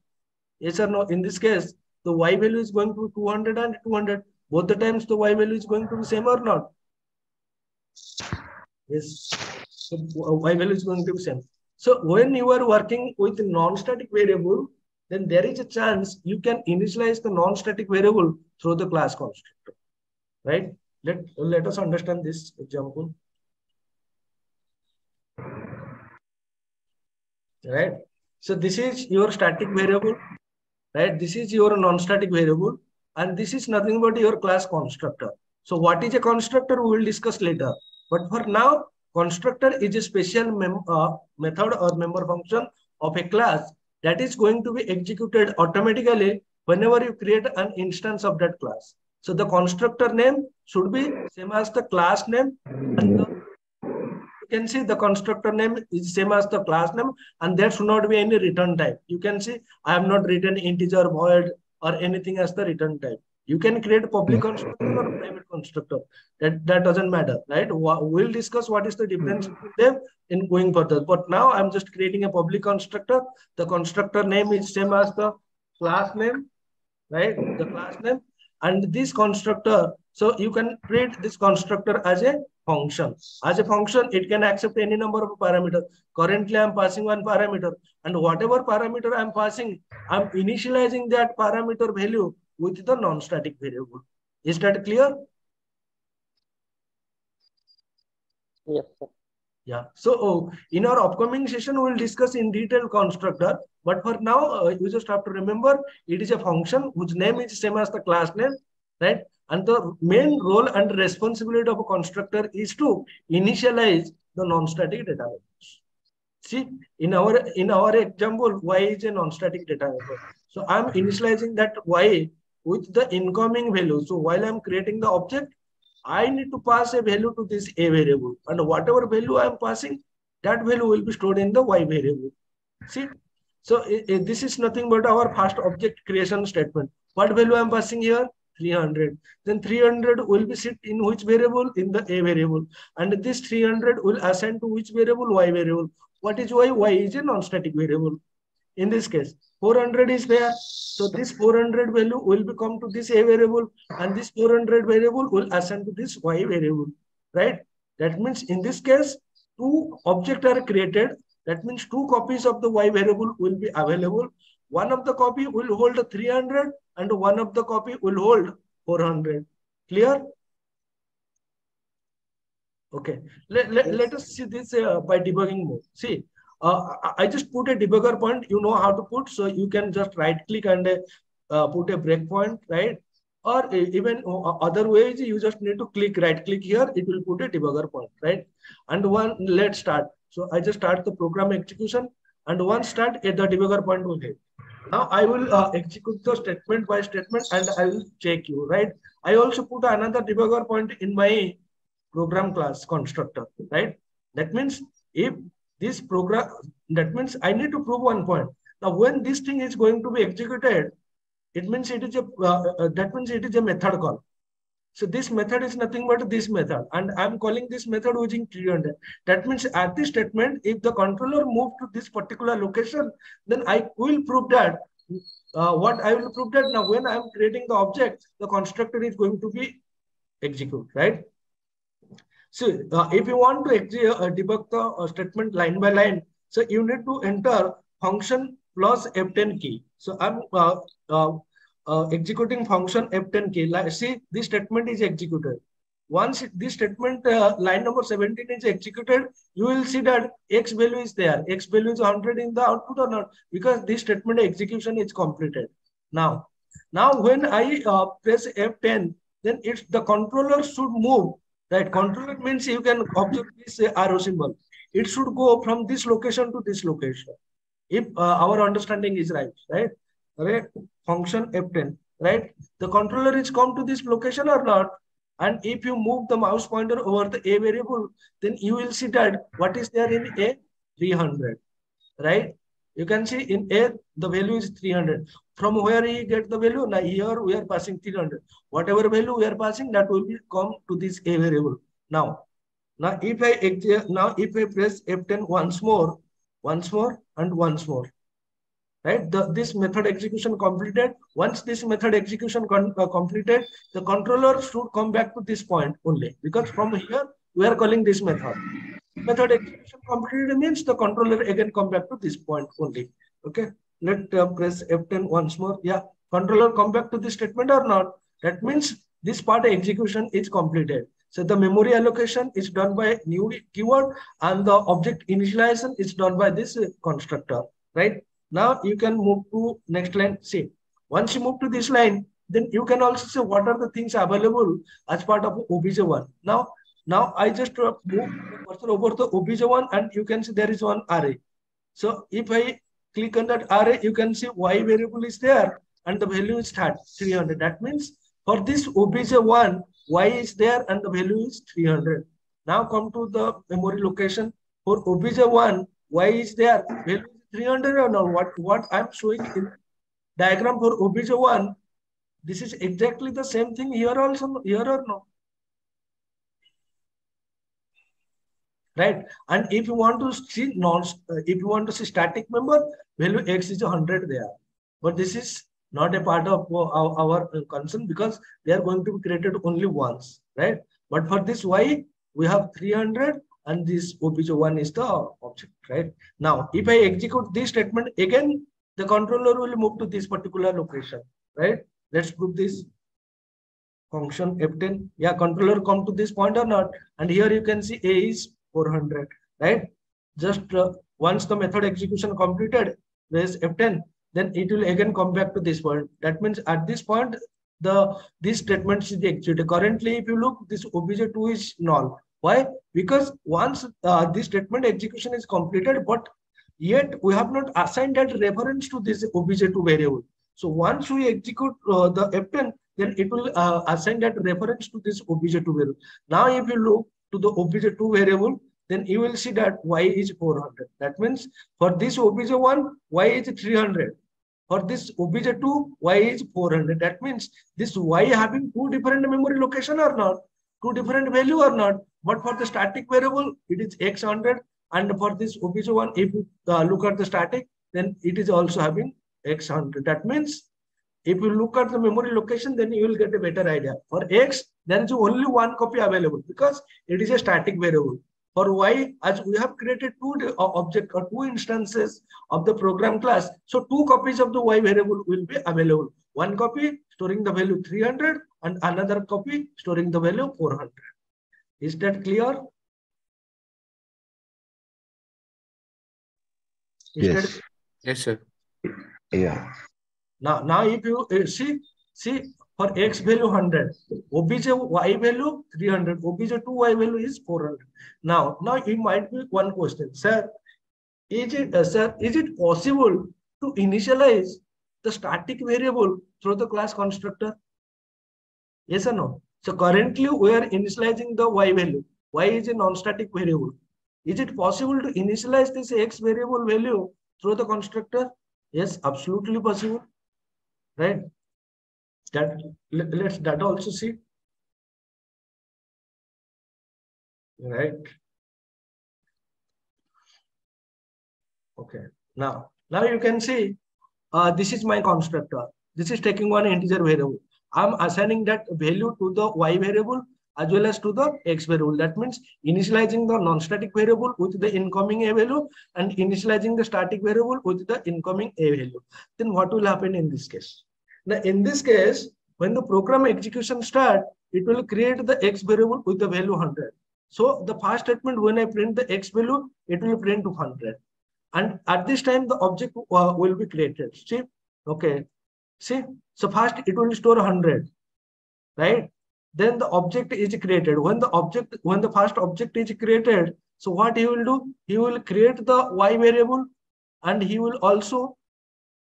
Yes or no? In this case, the y value is going to be 200 and 200. Both the times the y value is going to be same or not? Yes. So y value is going to be same. So when you are working with non-static variable, then there is a chance you can initialize the non-static variable through the class constructor. Right? Let, let us understand this example. Right? So this is your static variable, right? This is your non-static variable, and this is nothing but your class constructor. So what is a constructor? We will discuss later. But for now, constructor is a special uh, method or member function of a class that is going to be executed automatically whenever you create an instance of that class. So the constructor name should be same as the class name. And the, you can see the constructor name is same as the class name and there should not be any return type. You can see I have not written integer, void or anything as the return type. You can create a public constructor or private constructor. That, that doesn't matter, right? We'll discuss what is the difference mm-hmm. between them in going further. But now I'm just creating a public constructor. The constructor name is same as the class name, right? The class name. And this constructor, so you can create this constructor as a function. As a function, it can accept any number of parameters. Currently, I'm passing one parameter, and whatever parameter I'm passing, I'm initializing that parameter value with the non-static variable. Is that clear? Yes, sir. Yeah. So oh, in our upcoming session, we will discuss in detail constructor. But for now, uh, you just have to remember it is a function whose name is same as the class name, right? And the main role and responsibility of a constructor is to initialize the non-static data values. See, in our in our example, y is a non-static data member. So I'm initializing that y with the incoming value. So while I'm creating the object, I need to pass a value to this a variable, and whatever value I'm passing, that value will be stored in the y variable. See, so this is nothing but our first object creation statement. What value I'm passing here? 300. Then 300 will be sit in which variable? In the a variable. And this 300 will assign to which variable? Y variable. What is y? Y is a non-static variable. In this case, 400 is there. So this 400 value will become to this a variable and this 400 variable will assign to this y variable, right? That means in this case, two objects are created. That means two copies of the y variable will be available. One of the copy will hold 300 and one of the copy will hold 400. Clear? Okay. Let, let, let us see this uh, by debugging mode. See, uh, I- just put a debugger point. You know how to put, so you can just right click and uh, put a breakpoint, right? Or even other ways, you just need to click right click here. It will put a debugger point, right? And one, let's start. So I just start the program execution, and once start, eh, the debugger point will hit. Now I will uh, execute the statement by statement, and I will check you, right? I also put another debugger point in my program class constructor, right? That means if this program, that means I need to prove one point. Now, when this thing is going to be executed, it means it is a, uh, uh, that means it is a method call. So this method is nothing but this method, and I'm calling this method using 300. That means at this statement, if the controller move to this particular location, then I will prove that. Uh, what I will prove that now when I'm creating the object, the constructor is going to be execute, right? So uh, if you want to exe- uh, debug the uh, statement line by line, so you need to enter function plus F10 key. So I'm uh, uh, uh, executing function F10 key. Like, see, this statement is executed. Once this statement line number 17 is executed, you will see that X value is there. X value is 100 in the output or not because this statement execution is completed. Now, now when I press F10, then it's the controller should move Right, controller means you can observe this uh, arrow symbol. It should go from this location to this location. If uh, our understanding is right, right? Right, function F10, right? The controller is come to this location or not? And if you move the mouse pointer over the A variable, then you will see that what is there in A? 300, right? You can see in A, the value is 300. From where you get the value? Now here we are passing 300 whatever value we are passing that will be come to this a variable. Now now if i now if i press f10 once more once more and once more right? The, this method execution completed. Once this method execution uh, completed the controller should come back to this point only because from here we are calling this method. Method execution completed means the controller again come back to this point only. Okay let uh, press f10 once more yeah controller come back to this statement or not that means this part execution is completed. So the memory allocation is done by new keyword and the object initialization is done by this uh, constructor, right? Now you can move to next line. See, once you move to this line, then you can also say what are the things available as part of obj1. Now, now I just uh, move over the obj1 and you can see there is one array. So if I click on that array, you can see y variable is there and the value is 300. That means for this obj1, y is there and the value is 300. Now come to the memory location. For obj1, y is there, value 300 or no? What, what I'm showing in diagram for obj1, this is exactly the same thing here also, here or no? Right? And if you want to see non, uh, if you want to see static member, value x is 100 there. But this is not a part of our, our concern because they are going to be created only once, right? But for this y, we have 300 and this obj1 is the object, right? Now, if I execute this statement, again, the controller will move to this particular location, right? Let's prove this function F10. Yeah, controller come to this point or not. And here you can see A is 400, right? Just uh, once the method execution completed, there's F10, then it will again come back to this point. That means at this point, the this statement is executed. Currently, if you look, this obj2 is null. Why? Because once uh, this statement execution is completed, but yet we have not assigned that reference to this obj2 variable. So once we execute uh, the F10, then it will uh, assign that reference to this obj2 variable. Now, if you look to the obj2 variable, then you will see that y is 400. That means for this obj1, y is 300. For this obj2, y is 400. That means this y having two different memory location or not, two different value or not. But for the static variable, it is x 100. And for this obj1, if you uh, look at the static, then it is also having x 100. That means if you look at the memory location, then you will get a better idea. For x, there is only one copy available because it is a static variable. For y, as we have created two uh, object or two instances of the program class, so two copies of the y variable will be available. One copy storing the value 300 and another copy storing the value 400. Is that clear? Is Yes. that Yes, sir. Yeah. Now, now if you uh, see, see for x value 100, obj y value 300, obj 2 y value is 400. Now, now it might be one question, sir. Is it, uh, sir, is it possible to initialize the static variable through the class constructor? Yes or no? So currently we are initializing the y value. Y is a non-static variable. Is it possible to initialize this x variable value through the constructor? Yes, absolutely possible. Right? That let- let's that also see. Right. Okay. Now, now you can see uh, this is my constructor. This is taking one integer variable. I'm assigning that value to the y variable as well as to the x variable. That means initializing the non-static variable with the incoming a value and initializing the static variable with the incoming a value. Then what will happen in this case? Now, in this case, when the program execution start, it will create the x variable with the value 100. So the first statement, when I print the x value, it will print 100. And at this time, the object uh, will be created. See, okay. See, so first it will store 100, right? Then the object is created. When the object, when the first object is created, so what he will do? He will create the y variable and he will also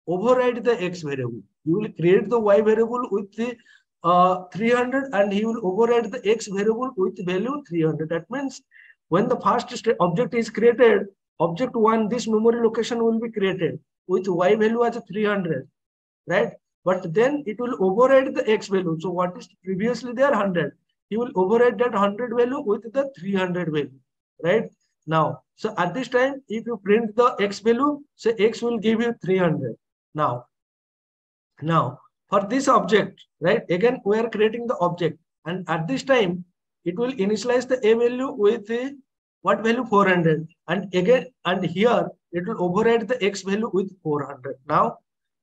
override the x variable. He will create the y variable with the uh, 300 and he will override the x variable with value 300. That means when the first object is created, object one, this memory location will be created with y value as 300, right? But then it will override the x value. So what is previously there 100? He will override that 100 value with the 300 value, right? Now, so at this time, if you print the x value, so x will give you 300. Now, now for this object, right? Again, we are creating the object, and at this time, it will initialize the a value with the what value 400, and again, and here it will override the x value with 400. Now,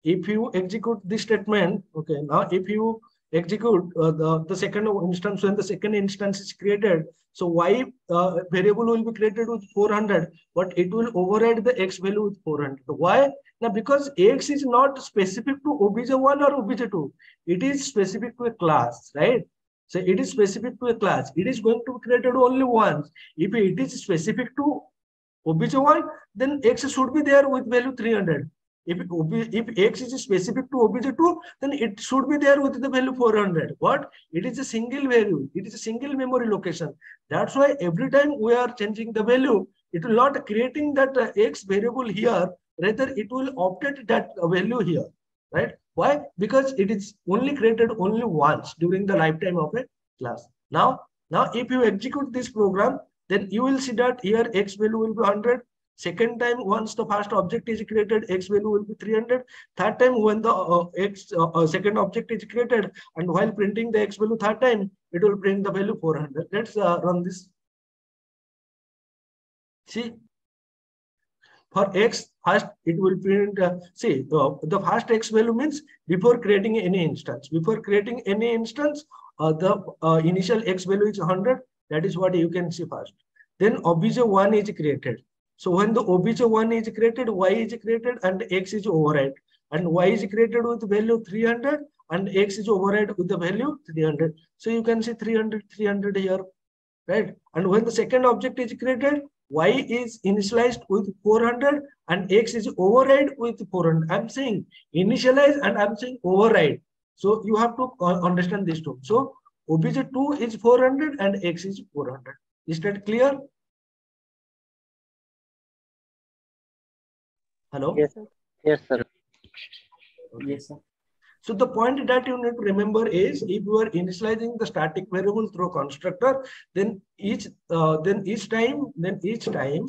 if you execute this statement, okay, now if you execute uh, the, the second instance, when the second instance is created, so y uh, variable will be created with 400, but it will override the x value with 400. Why? Now, because x is not specific to obj1 or obj2, it is specific to a class, right? So it is specific to a class. It is going to be created only once. If it is specific to obj1, then x should be there with value 300. If, if x is specific to obj2, then it should be there with the value 400. What? It is a single value. It is a single memory location. That's why every time we are changing the value, it will not creating that uh, x variable here. Rather, it will update that uh, value here, right? Why? Because it is only created only once during the lifetime of a class. Now, now if you execute this program, then you will see that here x value will be 100. Second time, once the first object is created, x value will be 300. Third time, when the uh, x uh, uh, second object is created, and while printing the x value third time, it will print the value 400. Let's uh, run this. See, for x, first it will print, uh, see, the, first x value means before creating any instance. Before creating any instance, uh, the uh, initial x value is 100. That is what you can see first. Then obj1 is created. So when the obj1 is created, y is created and x is override. And y is created with value 300 and x is override with the value 300. So you can see 300, 300 here, right? And when the second object is created, y is initialized with 400 and x is override with 400. I'm saying initialize and I'm saying override. So you have to uh, understand this too. So obj2 is 400 and x is 400. Is that clear? Hello? Yes, sir. Yes, sir. Yes, sir. So the point that you need to remember is if you are initializing the static variable through constructor, then each uh, then each time then each time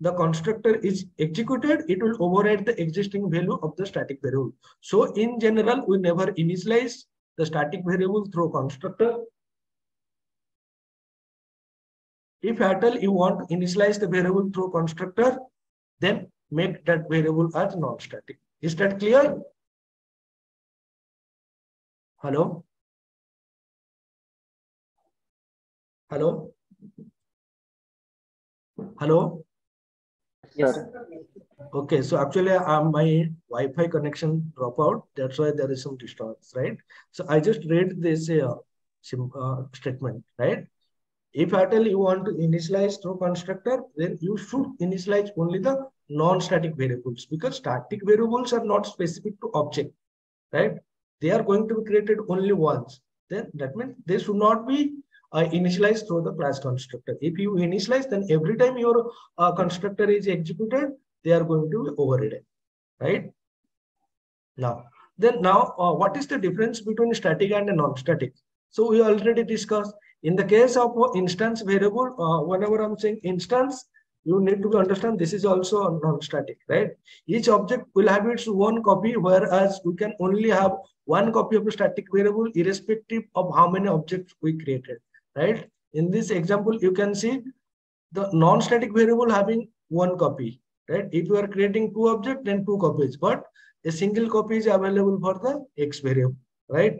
the constructor is executed, it will override the existing value of the static variable. So in general, we never initialize the static variable through constructor. If at all you want to initialize the variable through constructor, then make that variable as non-static. Is that clear? Hello? Hello? Hello? Yes, Sir. Okay, so actually um, my Wi-Fi connection drop out. That's why there is some disturbance, right? So I just read this uh, sim, uh, statement, right? If at all you want to initialize through constructor, then you should initialize only the non-static variables because static variables are not specific to object, right? They are going to be created only once. Then that means they should not be uh, initialized through the class constructor. If you initialize, then every time your uh, constructor is executed, they are going to be overridden, right? Now, then now, uh, what is the difference between static and non-static? So we already discussed. In the case of instance variable, uh, whenever I'm saying instance, you need to understand this is also non-static, right? Each object will have its one copy, whereas we can only have one copy of a static variable irrespective of how many objects we created, right? In this example, you can see the non-static variable having one copy, right? If you are creating two objects, then two copies, but a single copy is available for the X variable, right?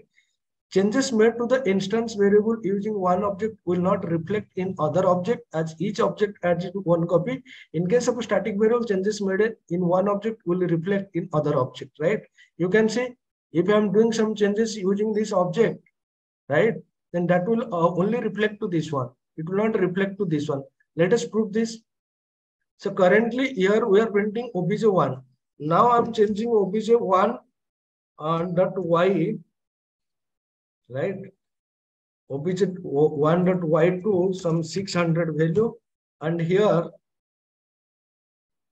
Changes made to the instance variable using one object will not reflect in other object as each object adds one copy. In case of a static variable, changes made in one object will reflect in other object, right? You can see if I'm doing some changes using this object, right? Then that will uh, only reflect to this one. It will not reflect to this one. Let us prove this. So currently here we are printing obj1. Now I'm changing obj1 uh, dot y right? Obj one dot y two some 600 value, and here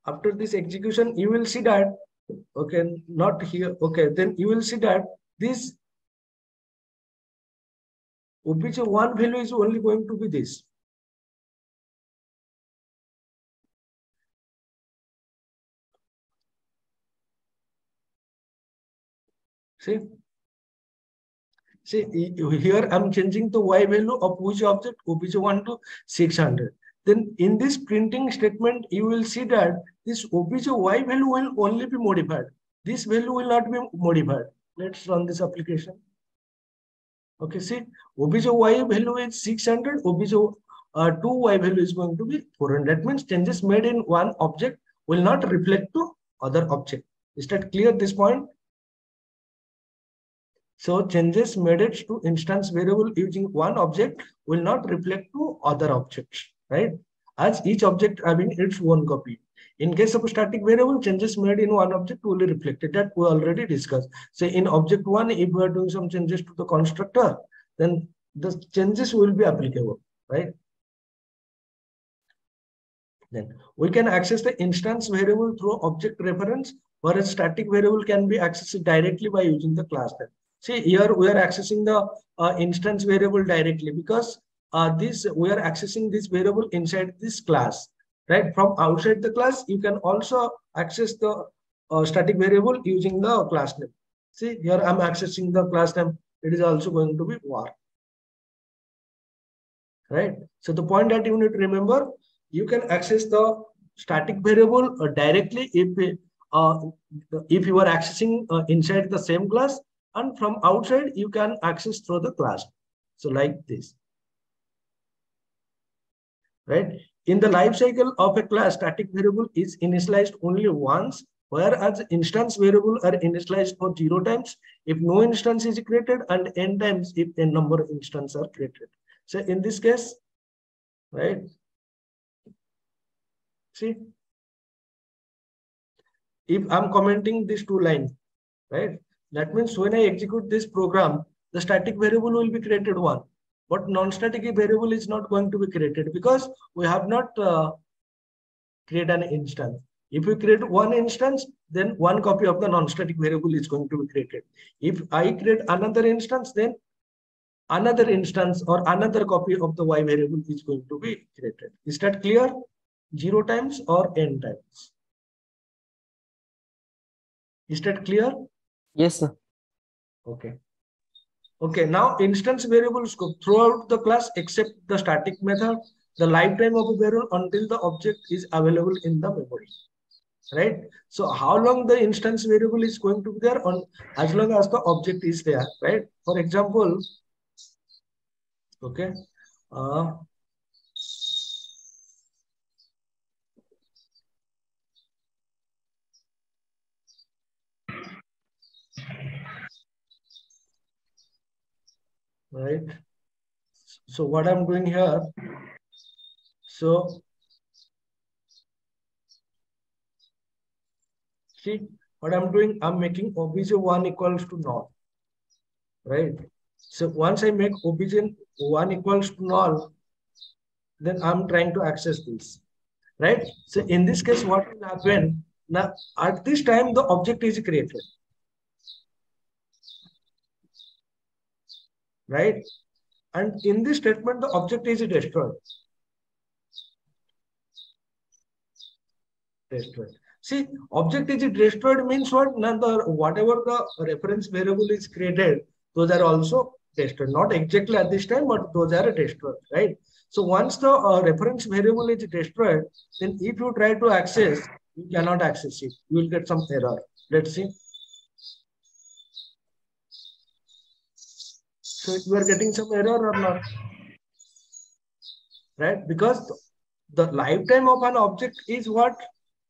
after this execution, you will see that okay, not here. Okay, then you will see that this obj one value is only going to be this. See, See, here I'm changing the y value of which object obj1 to 600. Then in this printing statement, you will see that this obj y value will only be modified. This value will not be modified. Let's run this application. Okay, see, obj y value is 600, obj uh, 2 y value is going to be 400. That means changes made in one object will not reflect to other object. Is that clear this point? So changes made it to instance variable using one object will not reflect to other objects, right? As each object having its own copy. In case of static variable, changes made in one object will be reflected. That we already discussed. So in object one, if we are doing some changes to the constructor, then the changes will be applicable, right? Then we can access the instance variable through object reference, whereas static variable can be accessed directly by using the class name. See here we are accessing the uh, instance variable directly because uh, this we are accessing this variable inside this class, right? From outside the class, you can also access the uh, static variable using the class name. See here I'm accessing the class name. It is also going to be var, right? So the point that you need to remember, you can access the static variable uh, directly if uh, if you are accessing uh, inside the same class and from outside you can access through the class. So like this, right? In the life cycle of a class, static variable is initialized only once, whereas instance variable are initialized for zero times if no instance is created and n times if n number of instances are created. So in this case, right? See, if I'm commenting these two lines, right? That means when I execute this program, the static variable will be created one, but non-static variable is not going to be created because we have not uh, create an instance. If we create one instance, then one copy of the non-static variable is going to be created. If I create another instance, then another instance or another copy of the y variable is going to be created. Is that clear? Zero times or n times. Is that clear? Yes, sir. Okay. Okay, now instance variables go throughout the class except the static method, the lifetime of a variable until the object is available in the memory. Right? So how long the instance variable is going to be there on as long as the object is there, right? For example, okay. Uh, right? So what I'm doing here, so see what I'm doing, I'm making obj1 equals to null, right? So once I make obj1 equals to null, then I'm trying to access this, right? So in this case, what will happen? Now, at this time, the object is created. Right? And in this statement, the object is destroyed. Destroyed. See, object is destroyed means what? Now the whatever the reference variable is created, those are also destroyed. Not exactly at this time, but those are destroyed, right? So once the uh, reference variable is destroyed, then if you try to access, you cannot access it. You will get some error. Let's see. So you are getting some error or not? Right? Because the lifetime of an object is what?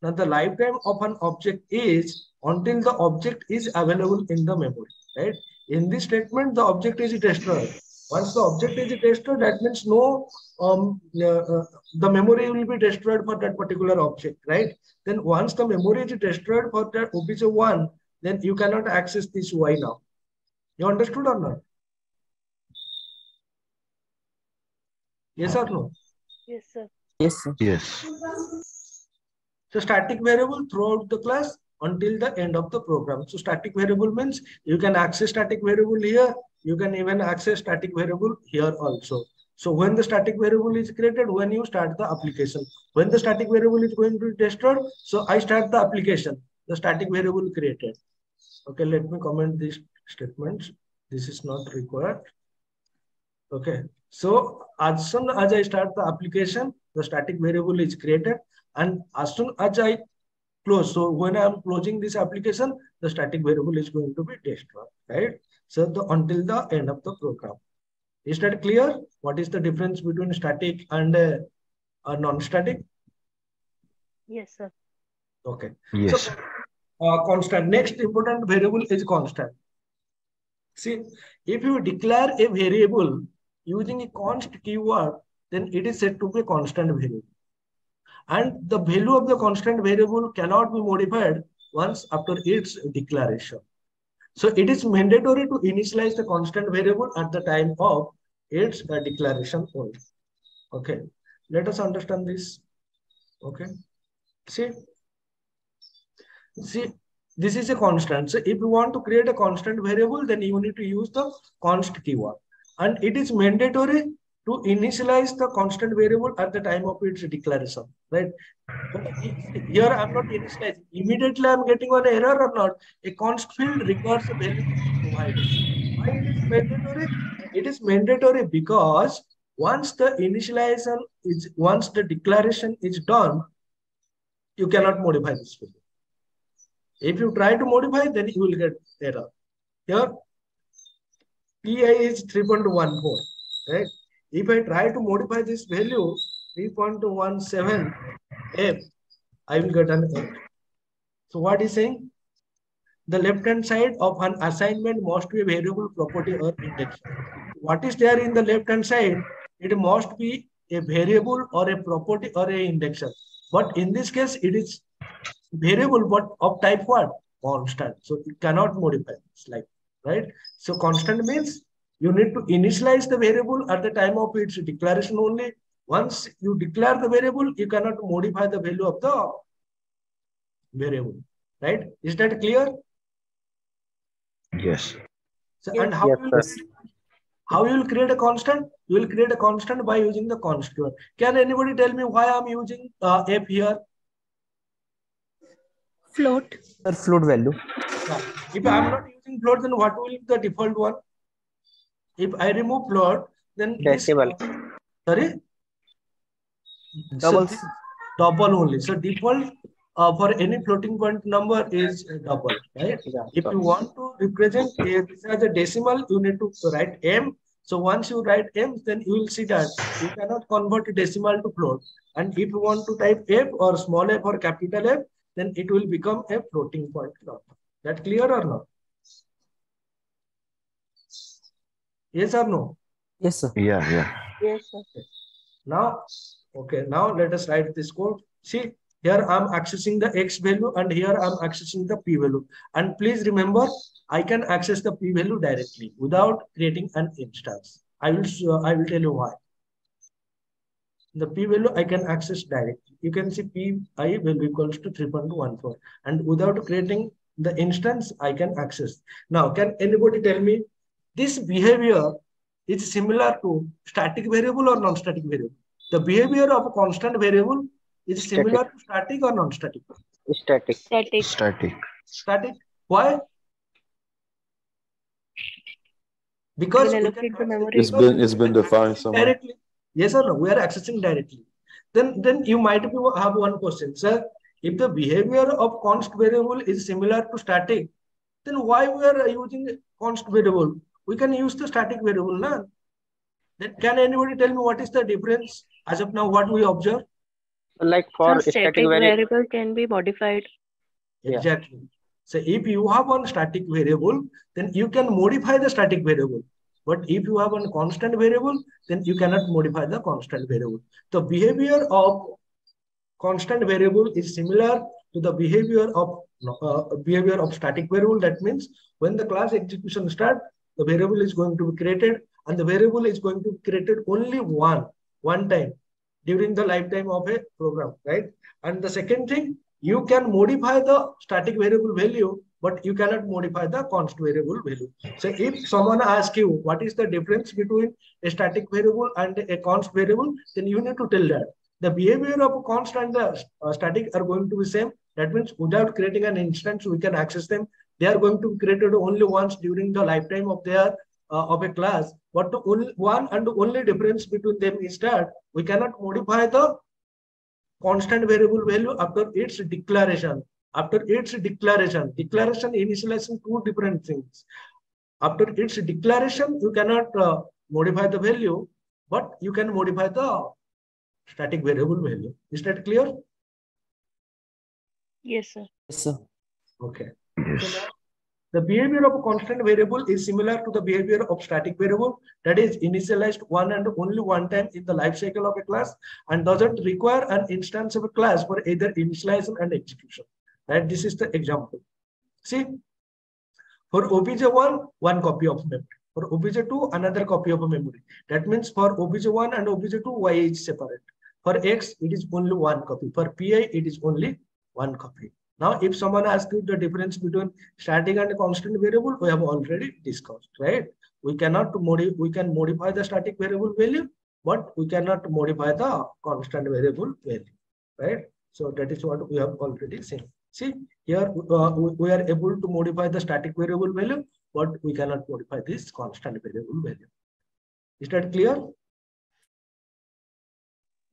Now the lifetime of an object is until the object is available in the memory. Right? In this statement, the object is destroyed. Once the object is destroyed, that means no, um, uh, uh, the memory will be destroyed for that particular object, right? Then once the memory is destroyed for that obj1, then you cannot access this y now. You understood or not? Yes or no? Yes, sir. Yes, sir. Yes. So static variable throughout the class until the end of the program. So static variable means you can access static variable here. You can even access static variable here also. So when the static variable is created, when you start the application, when the static variable is going to be destroyed, so I start the application, the static variable created. Okay, let me comment these statements. This is not required. Okay, so as soon as I start the application, the static variable is created. And as soon as I close, so when I'm closing this application, the static variable is going to be destroyed, right? So the until the end of the program. Is that clear? What is the difference between static and uh, uh, non-static? Yes, sir. Okay. Yes. So, uh, constant. Next important variable is constant. See, if you declare a variable using a const keyword, then it is said to be a constant variable. And the value of the constant variable cannot be modified once after its declaration. So it is mandatory to initialize the constant variable at the time of its uh, declaration only. Okay, let us understand this. Okay, see, see, this is a constant. So if you want to create a constant variable, then you need to use the const keyword. And it is mandatory to initialize the constant variable at the time of its declaration, right? Here I'm not initializing. Immediately I'm getting an error or not. A const field requires a value provided. Why it is mandatory? It is mandatory because once the initialization is, once the declaration is done, you cannot modify this value. If you try to modify, then you will get error. Here, PI is 3.14, right? If I try to modify this value, 3.17 F, I will get an F. So what is saying? The left-hand side of an assignment must be a variable property or index. What is there in the left-hand side? It must be a variable or a property or a indexer. But in this case, it is variable, but of type what? Constant. So it cannot modify this, like, right? So constant means you need to initialize the variable at the time of its declaration only. Once you declare the variable, you cannot modify the value of the variable, right? Is that clear? Yes. So, and how Yes, you will create- how you will create a constant? You will create a constant by using the constant. Can anybody tell me why I'm using uh, f here? Float. Sir, float value. Now, if I'm not using float, then what will be the default one? If I remove float, then this- Decimal. sorry, Double. So this- double only. So default uh, for any floating point number is double, right? Yeah, If you want to represent a, this as a decimal, you need to write m. So once you write m, then you will see that you cannot convert decimal to float. And if you want to type f or small f or capital F, then it will become a floating point number. That clear or not? Yes or no? Yes, sir. Yeah, yeah. Yes, sir. Now, okay, now let us write this code. See, here I'm accessing the X value and here I'm accessing the P value. And please remember, I can access the P value directly without creating an instance. I will, show- uh, I will tell you why. The P value I can access directly. You can see P I will be equals to 3.14 and without creating the instance, I can access. Now, can anybody tell me this behavior is similar to static variable or non-static variable? The behavior of a constant variable is similar to static or non-static? Static. Static. Static. Static. Why? Because When we can allocate the access- memory. It's been it's been defined somewhere. directly. Yes or no? We are accessing directly. Then, then you might be, have one question, sir. If the behavior of const variable is similar to static, then why we are using const variable? We can use the static variable, na? Then can anybody tell me what is the difference as of now? What we observe? Like for So static static variable. variable can be modified. Yeah. Exactly. So if you have one static variable, then you can modify the static variable. But if you have one constant variable, then you cannot modify the constant variable. The behavior of constant variable is similar to the behavior of uh, behavior of static variable. That means when the class execution start, the variable is going to be created, and the variable is going to be created only one one time during the lifetime of a program, right? And the second thing, you can modify the static variable value, but you cannot modify the const variable value. So if someone asks you what is the difference between a static variable and a const variable, then you need to tell that. The behavior of a const and the uh, static are going to be same. That means without creating an instance, we can access them. They are going to be created only once during the lifetime of their uh, of a class. But the only one and the only difference between them is that we cannot modify the constant variable value after its declaration. After its declaration, declaration, initialization, two different things. After its declaration, you cannot uh, modify the value, but you can modify the static variable value. Is that clear? Yes, sir. Yes, sir. Okay. Yes. The behavior of a constant variable is similar to the behavior of static variable that is initialized one and only one time in the life cycle of a class and doesn't require an instance of a class for either initialization and execution. Right? This is the example. See, for obj1, one copy of memory. For obj2, another copy of a memory. That means for obj1 and obj2, y is separate. For x, it is only one copy. For pi, it is only one copy. Now, if someone asks you the difference between static and constant variable, we have already discussed, right? We cannot modify, we can modify the static variable value, but we cannot modify the constant variable value, right? So that is what we have already seen. See, here uh, we, we are able to modify the static variable value, but we cannot modify this constant variable value. Is that clear?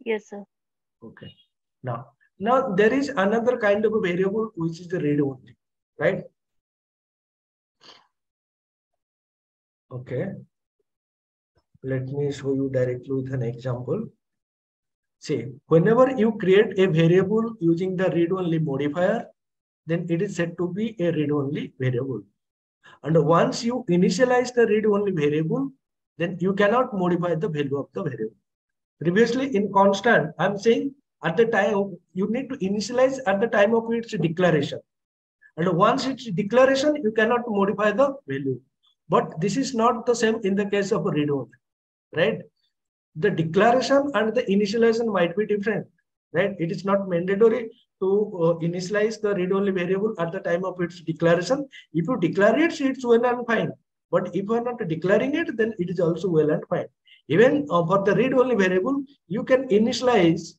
Yes, sir. Okay. Now, now there is another kind of a variable which is the read only, right? Okay. Let me show you directly with an example. See, whenever you create a variable using the read only modifier, then it is said to be a read only variable. And once you initialize the read only variable, then you cannot modify the value of the variable. Previously in constant, I'm saying at the time you need to initialize at the time of its declaration. And once it's declaration, you cannot modify the value. But this is not the same in the case of read only, right? The declaration and the initialization might be different, right? It is not mandatory to uh, initialize the read only variable at the time of its declaration. If you declare it, it's well and fine. But if you are not declaring it, then it is also well and fine. Even uh, for the read only variable, you can initialize.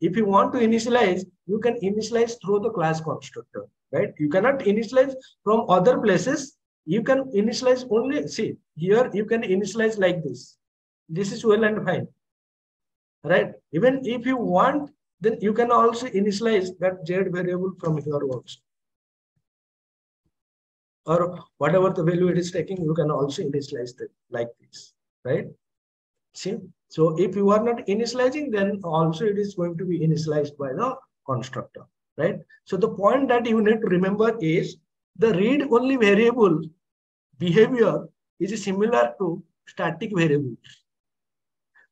If you want to initialize, you can initialize through the class constructor, right? You cannot initialize from other places. You can initialize only, see, here you can initialize like this. This is well and fine, right? Even if you want, then you can also initialize that z variable from here also or whatever the value it is taking, you can also initialize it like this, right? See, so if you are not initializing, then also it is going to be initialized by the constructor, right? So the point that you need to remember is the read-only variable behavior is similar to static variables.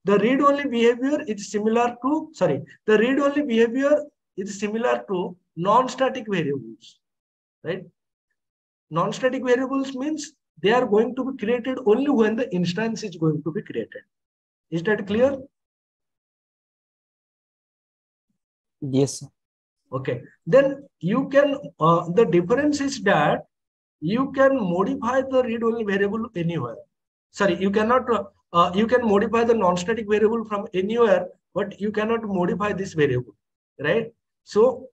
The read-only behavior is similar to, sorry, the read-only behavior is similar to non-static variables, right? Non-static variables means they are going to be created only when the instance is going to be created. Is that clear? Yes. sir. Okay. Then you can, uh, the difference is that you can modify the read-only variable anywhere. Sorry, you cannot, uh, uh, you can modify the non-static variable from anywhere, but you cannot modify this variable, right? So,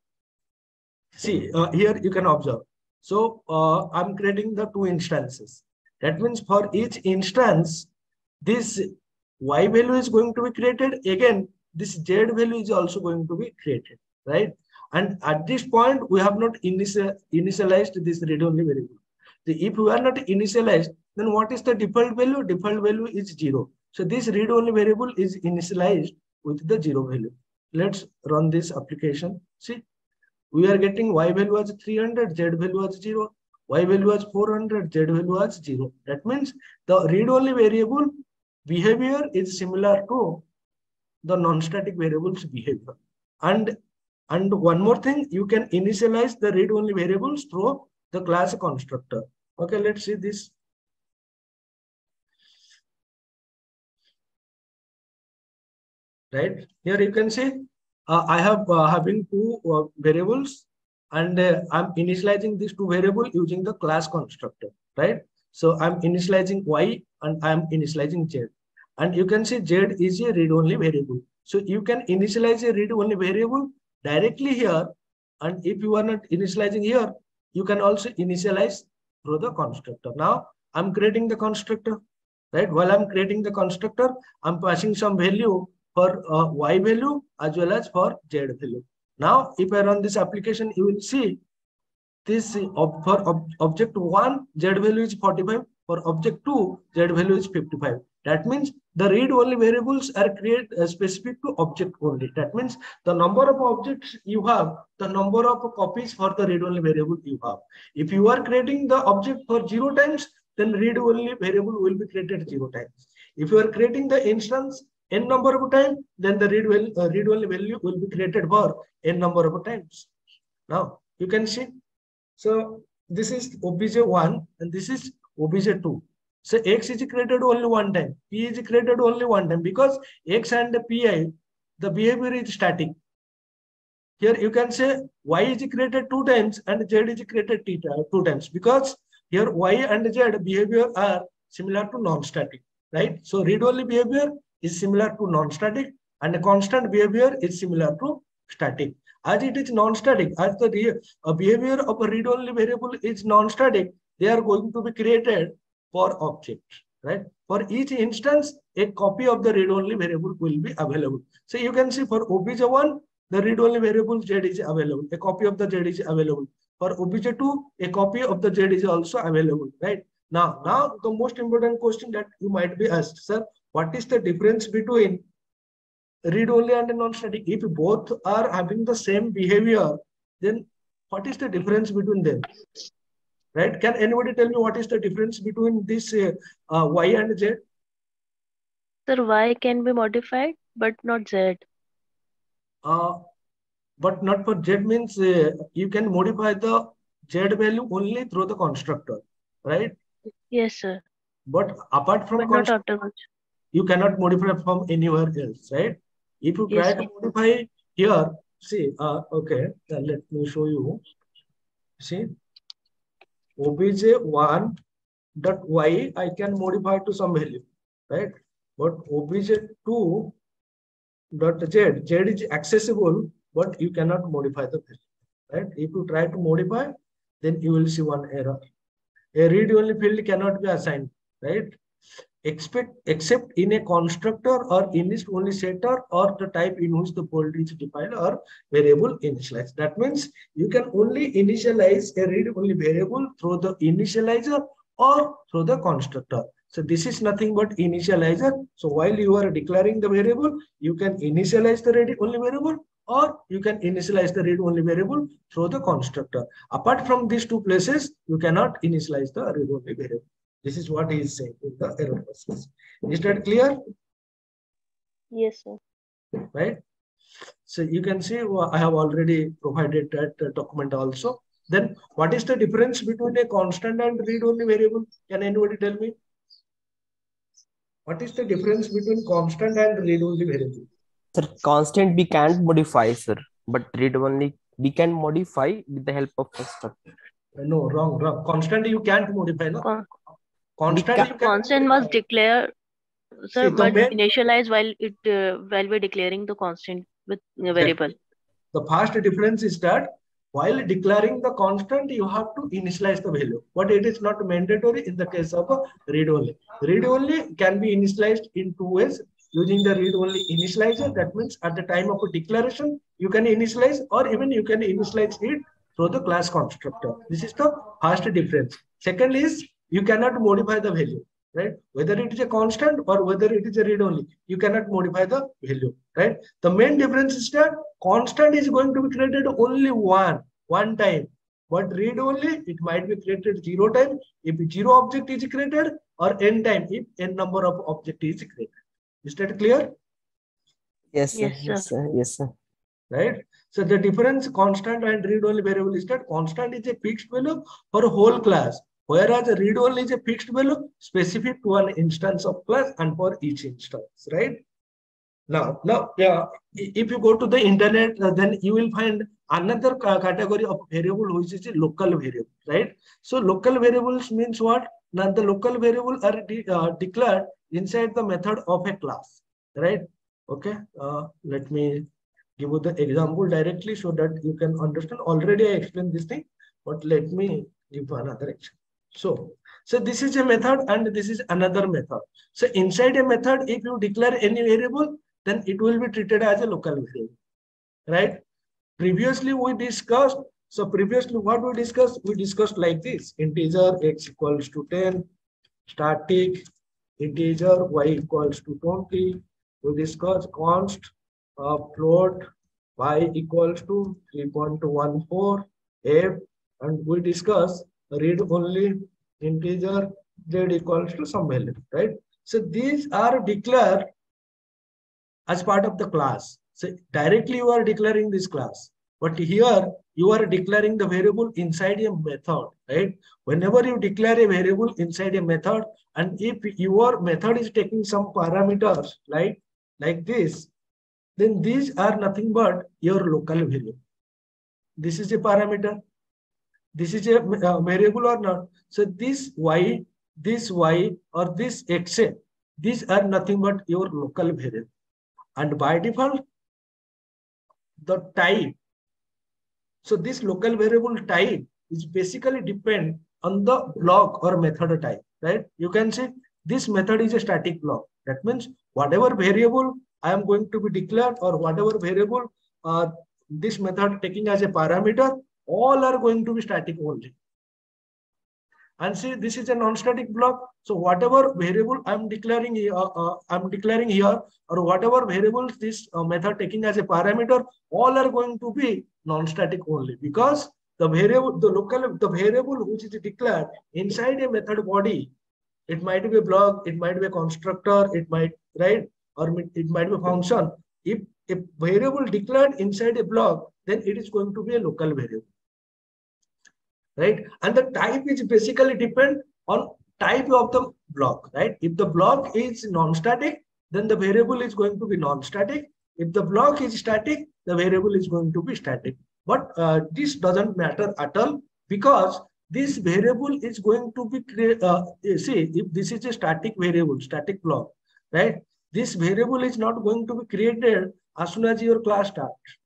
see, uh, here you can observe. So uh, I'm creating the two instances. That means for each instance, this y value is going to be created. Again, this z value is also going to be created, right? And at this point, we have not initial, initialized this read-only variable. So if we are not initialized, then what is the default value? Default value is zero. So this read-only variable is initialized with the zero value. Let's run this application. See, we are getting y value as 300, z value as 0, y value as 400, z value as 0. That means the read-only variable behavior is similar to the non-static variables behavior. And, and one more thing, you can initialize the read-only variables through the class constructor. Okay, let's see this. Right, here you can see uh, I have uh, having two uh, variables and uh, I'm initializing these two variable using the class constructor, right? So I'm initializing y and I'm initializing z. And you can see z is a read-only variable. So you can initialize a read-only variable directly here. And if you are not initializing here, you can also initialize through the constructor. Now I'm creating the constructor, right? While I'm creating the constructor, I'm passing some value for uh, y value as well as for z value. Now, if I run this application, you will see this for object 1, z value is 45. For object 2, z value is 55. That means the read-only variables are created uh, specific to object only. That means the number of objects you have, the number of copies for the read-only variable you have. If you are creating the object for zero times, then read-only variable will be created zero times. If you are creating the instance n number of times, then the read, will, uh, read only value will be created for n number of times. Now you can see. So this is obj1 and this is obj2. So x is created only one time, p is created only one time because x and pi, the behavior is static. Here you can say y is created two times and z is created two times because here y and z behavior are similar to non-static, right? So read-only behavior is similar to non-static and constant behavior is similar to static. As it is non-static, as the behavior of a read-only variable is non-static, they are going to be created for objects, right? For each instance, a copy of the read-only variable will be available. So you can see for obj1, the read-only variable z is available. A copy of the z is available. For obj2, a copy of the z is also available, right? Now, now the most important question that you might be asked, sir, what is the difference between read-only and non-static? If both are having the same behavior, then what is the difference between them? Right? Can anybody tell me what is the difference between this uh, uh, y and z? Sir, Y can be modified, but not Z. Uh, but not for z means uh, you can modify the z value only through the constructor, right? Yes, sir. But apart from But constructor, you cannot modify from anywhere else, right? If you try Yes, to modify here, see, uh, okay, let me show you. See, obj1 dot y I can modify to some value, right? But obj2 dot z, z is accessible, but you cannot modify the value, right? If you try to modify, then you will see one error. A read-only field cannot be assigned, right? Expect except in a constructor or init only setter or the type in which the is defined or variable initialized. That means you can only initialize a read only variable through the initializer or through the constructor. So this is nothing but initializer. So while you are declaring the variable, you can initialize the read only variable or you can initialize the read only variable through the constructor. Apart from these two places, you cannot initialize the read only variable. This is what he is saying in the error process. Is that clear? Yes, sir. Right? So you can see uh, I have already provided that uh, document also. Then what is the difference between a constant and read-only variable? Can anybody tell me? What is the difference between constant and read-only variable? Sir, constant we can't modify, sir. But read only we can modify with the help of constructor. Uh, No, wrong, wrong. Constant you can't modify, no? Con- Constant ca- you Constant modify. must declare, sir, the but main- initialize while it uh, while we're declaring the constant with a variable. The first difference is that while declaring the constant, you have to initialize the value, but it is not mandatory in the case of a read-only. Read-only can be initialized in two ways using the read-only initializer. That means at the time of a declaration, you can initialize or even you can initialize it through the class constructor. This is the first difference. Second is you cannot modify the value, right? Whether it is a constant or whether it is a read-only, you cannot modify the value, right? The main difference is that constant is going to be created only one, one time. But read only, it might be created zero time if zero object is created or n time if n number of object is created. Is that clear? Yes, sir. Yes, Yes, sir. Yes, sir. Right? So the difference constant and read only variable is that constant is a fixed value for a whole class, whereas a read only is a fixed value specific to an instance of class and for each instance, right? Now, now, yeah, if you go to the internet, uh, then you will find another category of variable which is a local variable, right? So local variables means what? Now the local variable are de- uh, declared inside the method of a class, right? Okay, uh, let me give you the example directly so that you can understand. Already I explained this thing, but let me give another example. So, so this is a method and this is another method. So inside a method, if you declare any variable, then it will be treated as a local variable, right? Previously we discussed, so previously what we discussed, we discussed like this, integer x equals to 10, static, integer y equals to 20, we discussed const, uh, float, y equals to 3.14, f, and we discuss read only integer z equals to some value, right? So these are declared as part of the class. So directly you are declaring this class, but here you are declaring the variable inside a method, right? Whenever you declare a variable inside a method, and if your method is taking some parameters, like like this, then these are nothing but your local variable. This is a parameter. This is a uh, variable or not. So this y, this y, or this x, these are nothing but your local variable. And by default, the type. So this local variable type is basically depend on the block or method type, right? You can see this method is a static block. That means whatever variable I am going to be declared or whatever variable uh, this method taking as a parameter, all are going to be static only. And see, this is a non-static block. So whatever variable I'm declaring here, uh, uh, I'm declaring here, or whatever variables this uh, method taking as a parameter, all are going to be non-static only because the variable, the local, the variable which is declared inside a method body, it might be a block, it might be a constructor, it might right, or it might be a function. If a variable declared inside a block, then it is going to be a local variable right? And the type is basically depend on type of the block, right? If the block is non-static, then the variable is going to be non-static. If the block is static, the variable is going to be static. But uh, this doesn't matter at all because this variable is going to be. Uh, see, if this is a static variable, static block, right? This variable is not going to be created as soon as your class starts,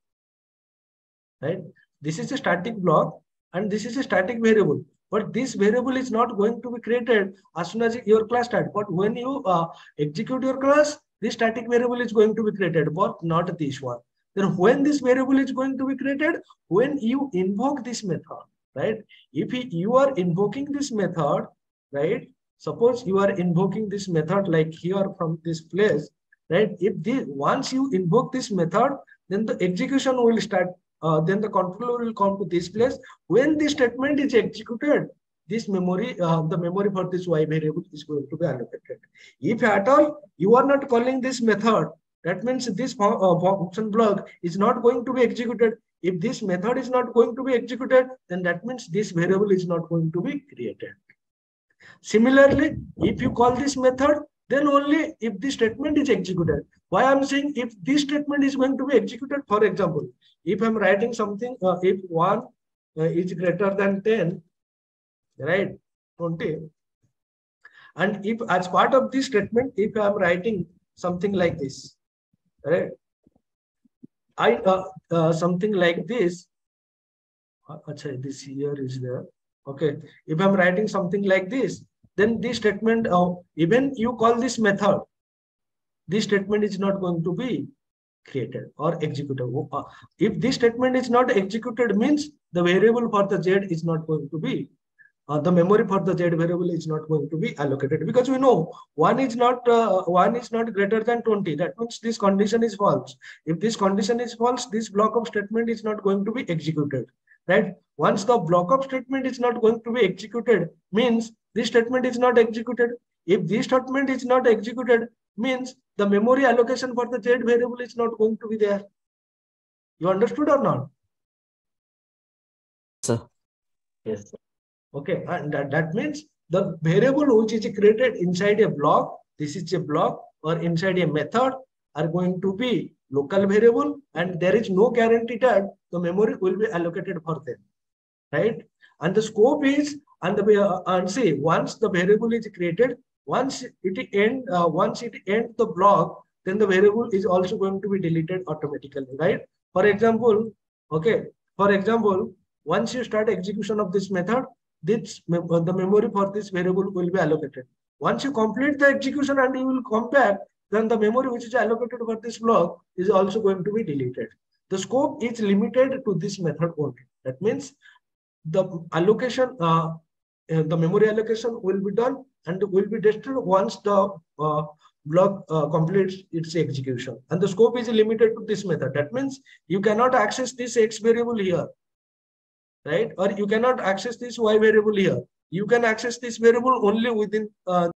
right? This is a static block and this is a static variable. But this variable is not going to be created as soon as your class starts. But when you uh, execute your class, this static variable is going to be created, but not this one. Then when this variable is going to be created, when you invoke this method, right? If you are invoking this method, right? Suppose you are invoking this method like here from this place, right? If this once you invoke this method, then the execution will start uh, then the controller will come to this place. When this statement is executed, this memory, uh, the memory for this y variable is going to be allocated. If at all you are not calling this method, that means this uh, function block is not going to be executed. If this method is not going to be executed, then that means this variable is not going to be created. Similarly, if you call this method, then only if this statement is executed. Why I'm saying if this statement is going to be executed, for example, if I'm writing something, uh, if 1 uh, is greater than 10, right, 20, and if as part of this statement, if I'm writing something like this, right, I uh, uh, something like this, uh, this here is there. Okay, if I'm writing something like this, then this statement, uh, even you call this method, this statement is not going to be created or executed. Uh, if this statement is not executed means the variable for the z is not going to be, uh, the memory for the z variable is not going to be allocated because we know one is not uh, one is not greater than 20. That means this condition is false. If this condition is false, this block of statement is not going to be executed. Right? Once the block of statement is not going to be executed means this statement is not executed. If this statement is not executed means the memory allocation for the z variable is not going to be there. You understood or not? Sir. Yes. Okay, and that, that means the variable which is created inside a block, this is a block or inside a method are going to be local variable and there is no guarantee that the memory will be allocated for them, right? And the scope is, and the uh, and see, once the variable is created, once it end, uh, once it end the block, then the variable is also going to be deleted automatically, right? For example, okay, for example, once you start execution of this method, this uh, the memory for this variable will be allocated. Once you complete the execution and you will come back, then the memory which is allocated for this block is also going to be deleted. The scope is limited to this method only. That means the allocation, uh, uh, the memory allocation will be done and will be destroyed once the uh, block uh, completes its execution. And the scope is limited to this method. That means you cannot access this x variable here, right? Or you cannot access this y variable here. You can access this variable only within uh,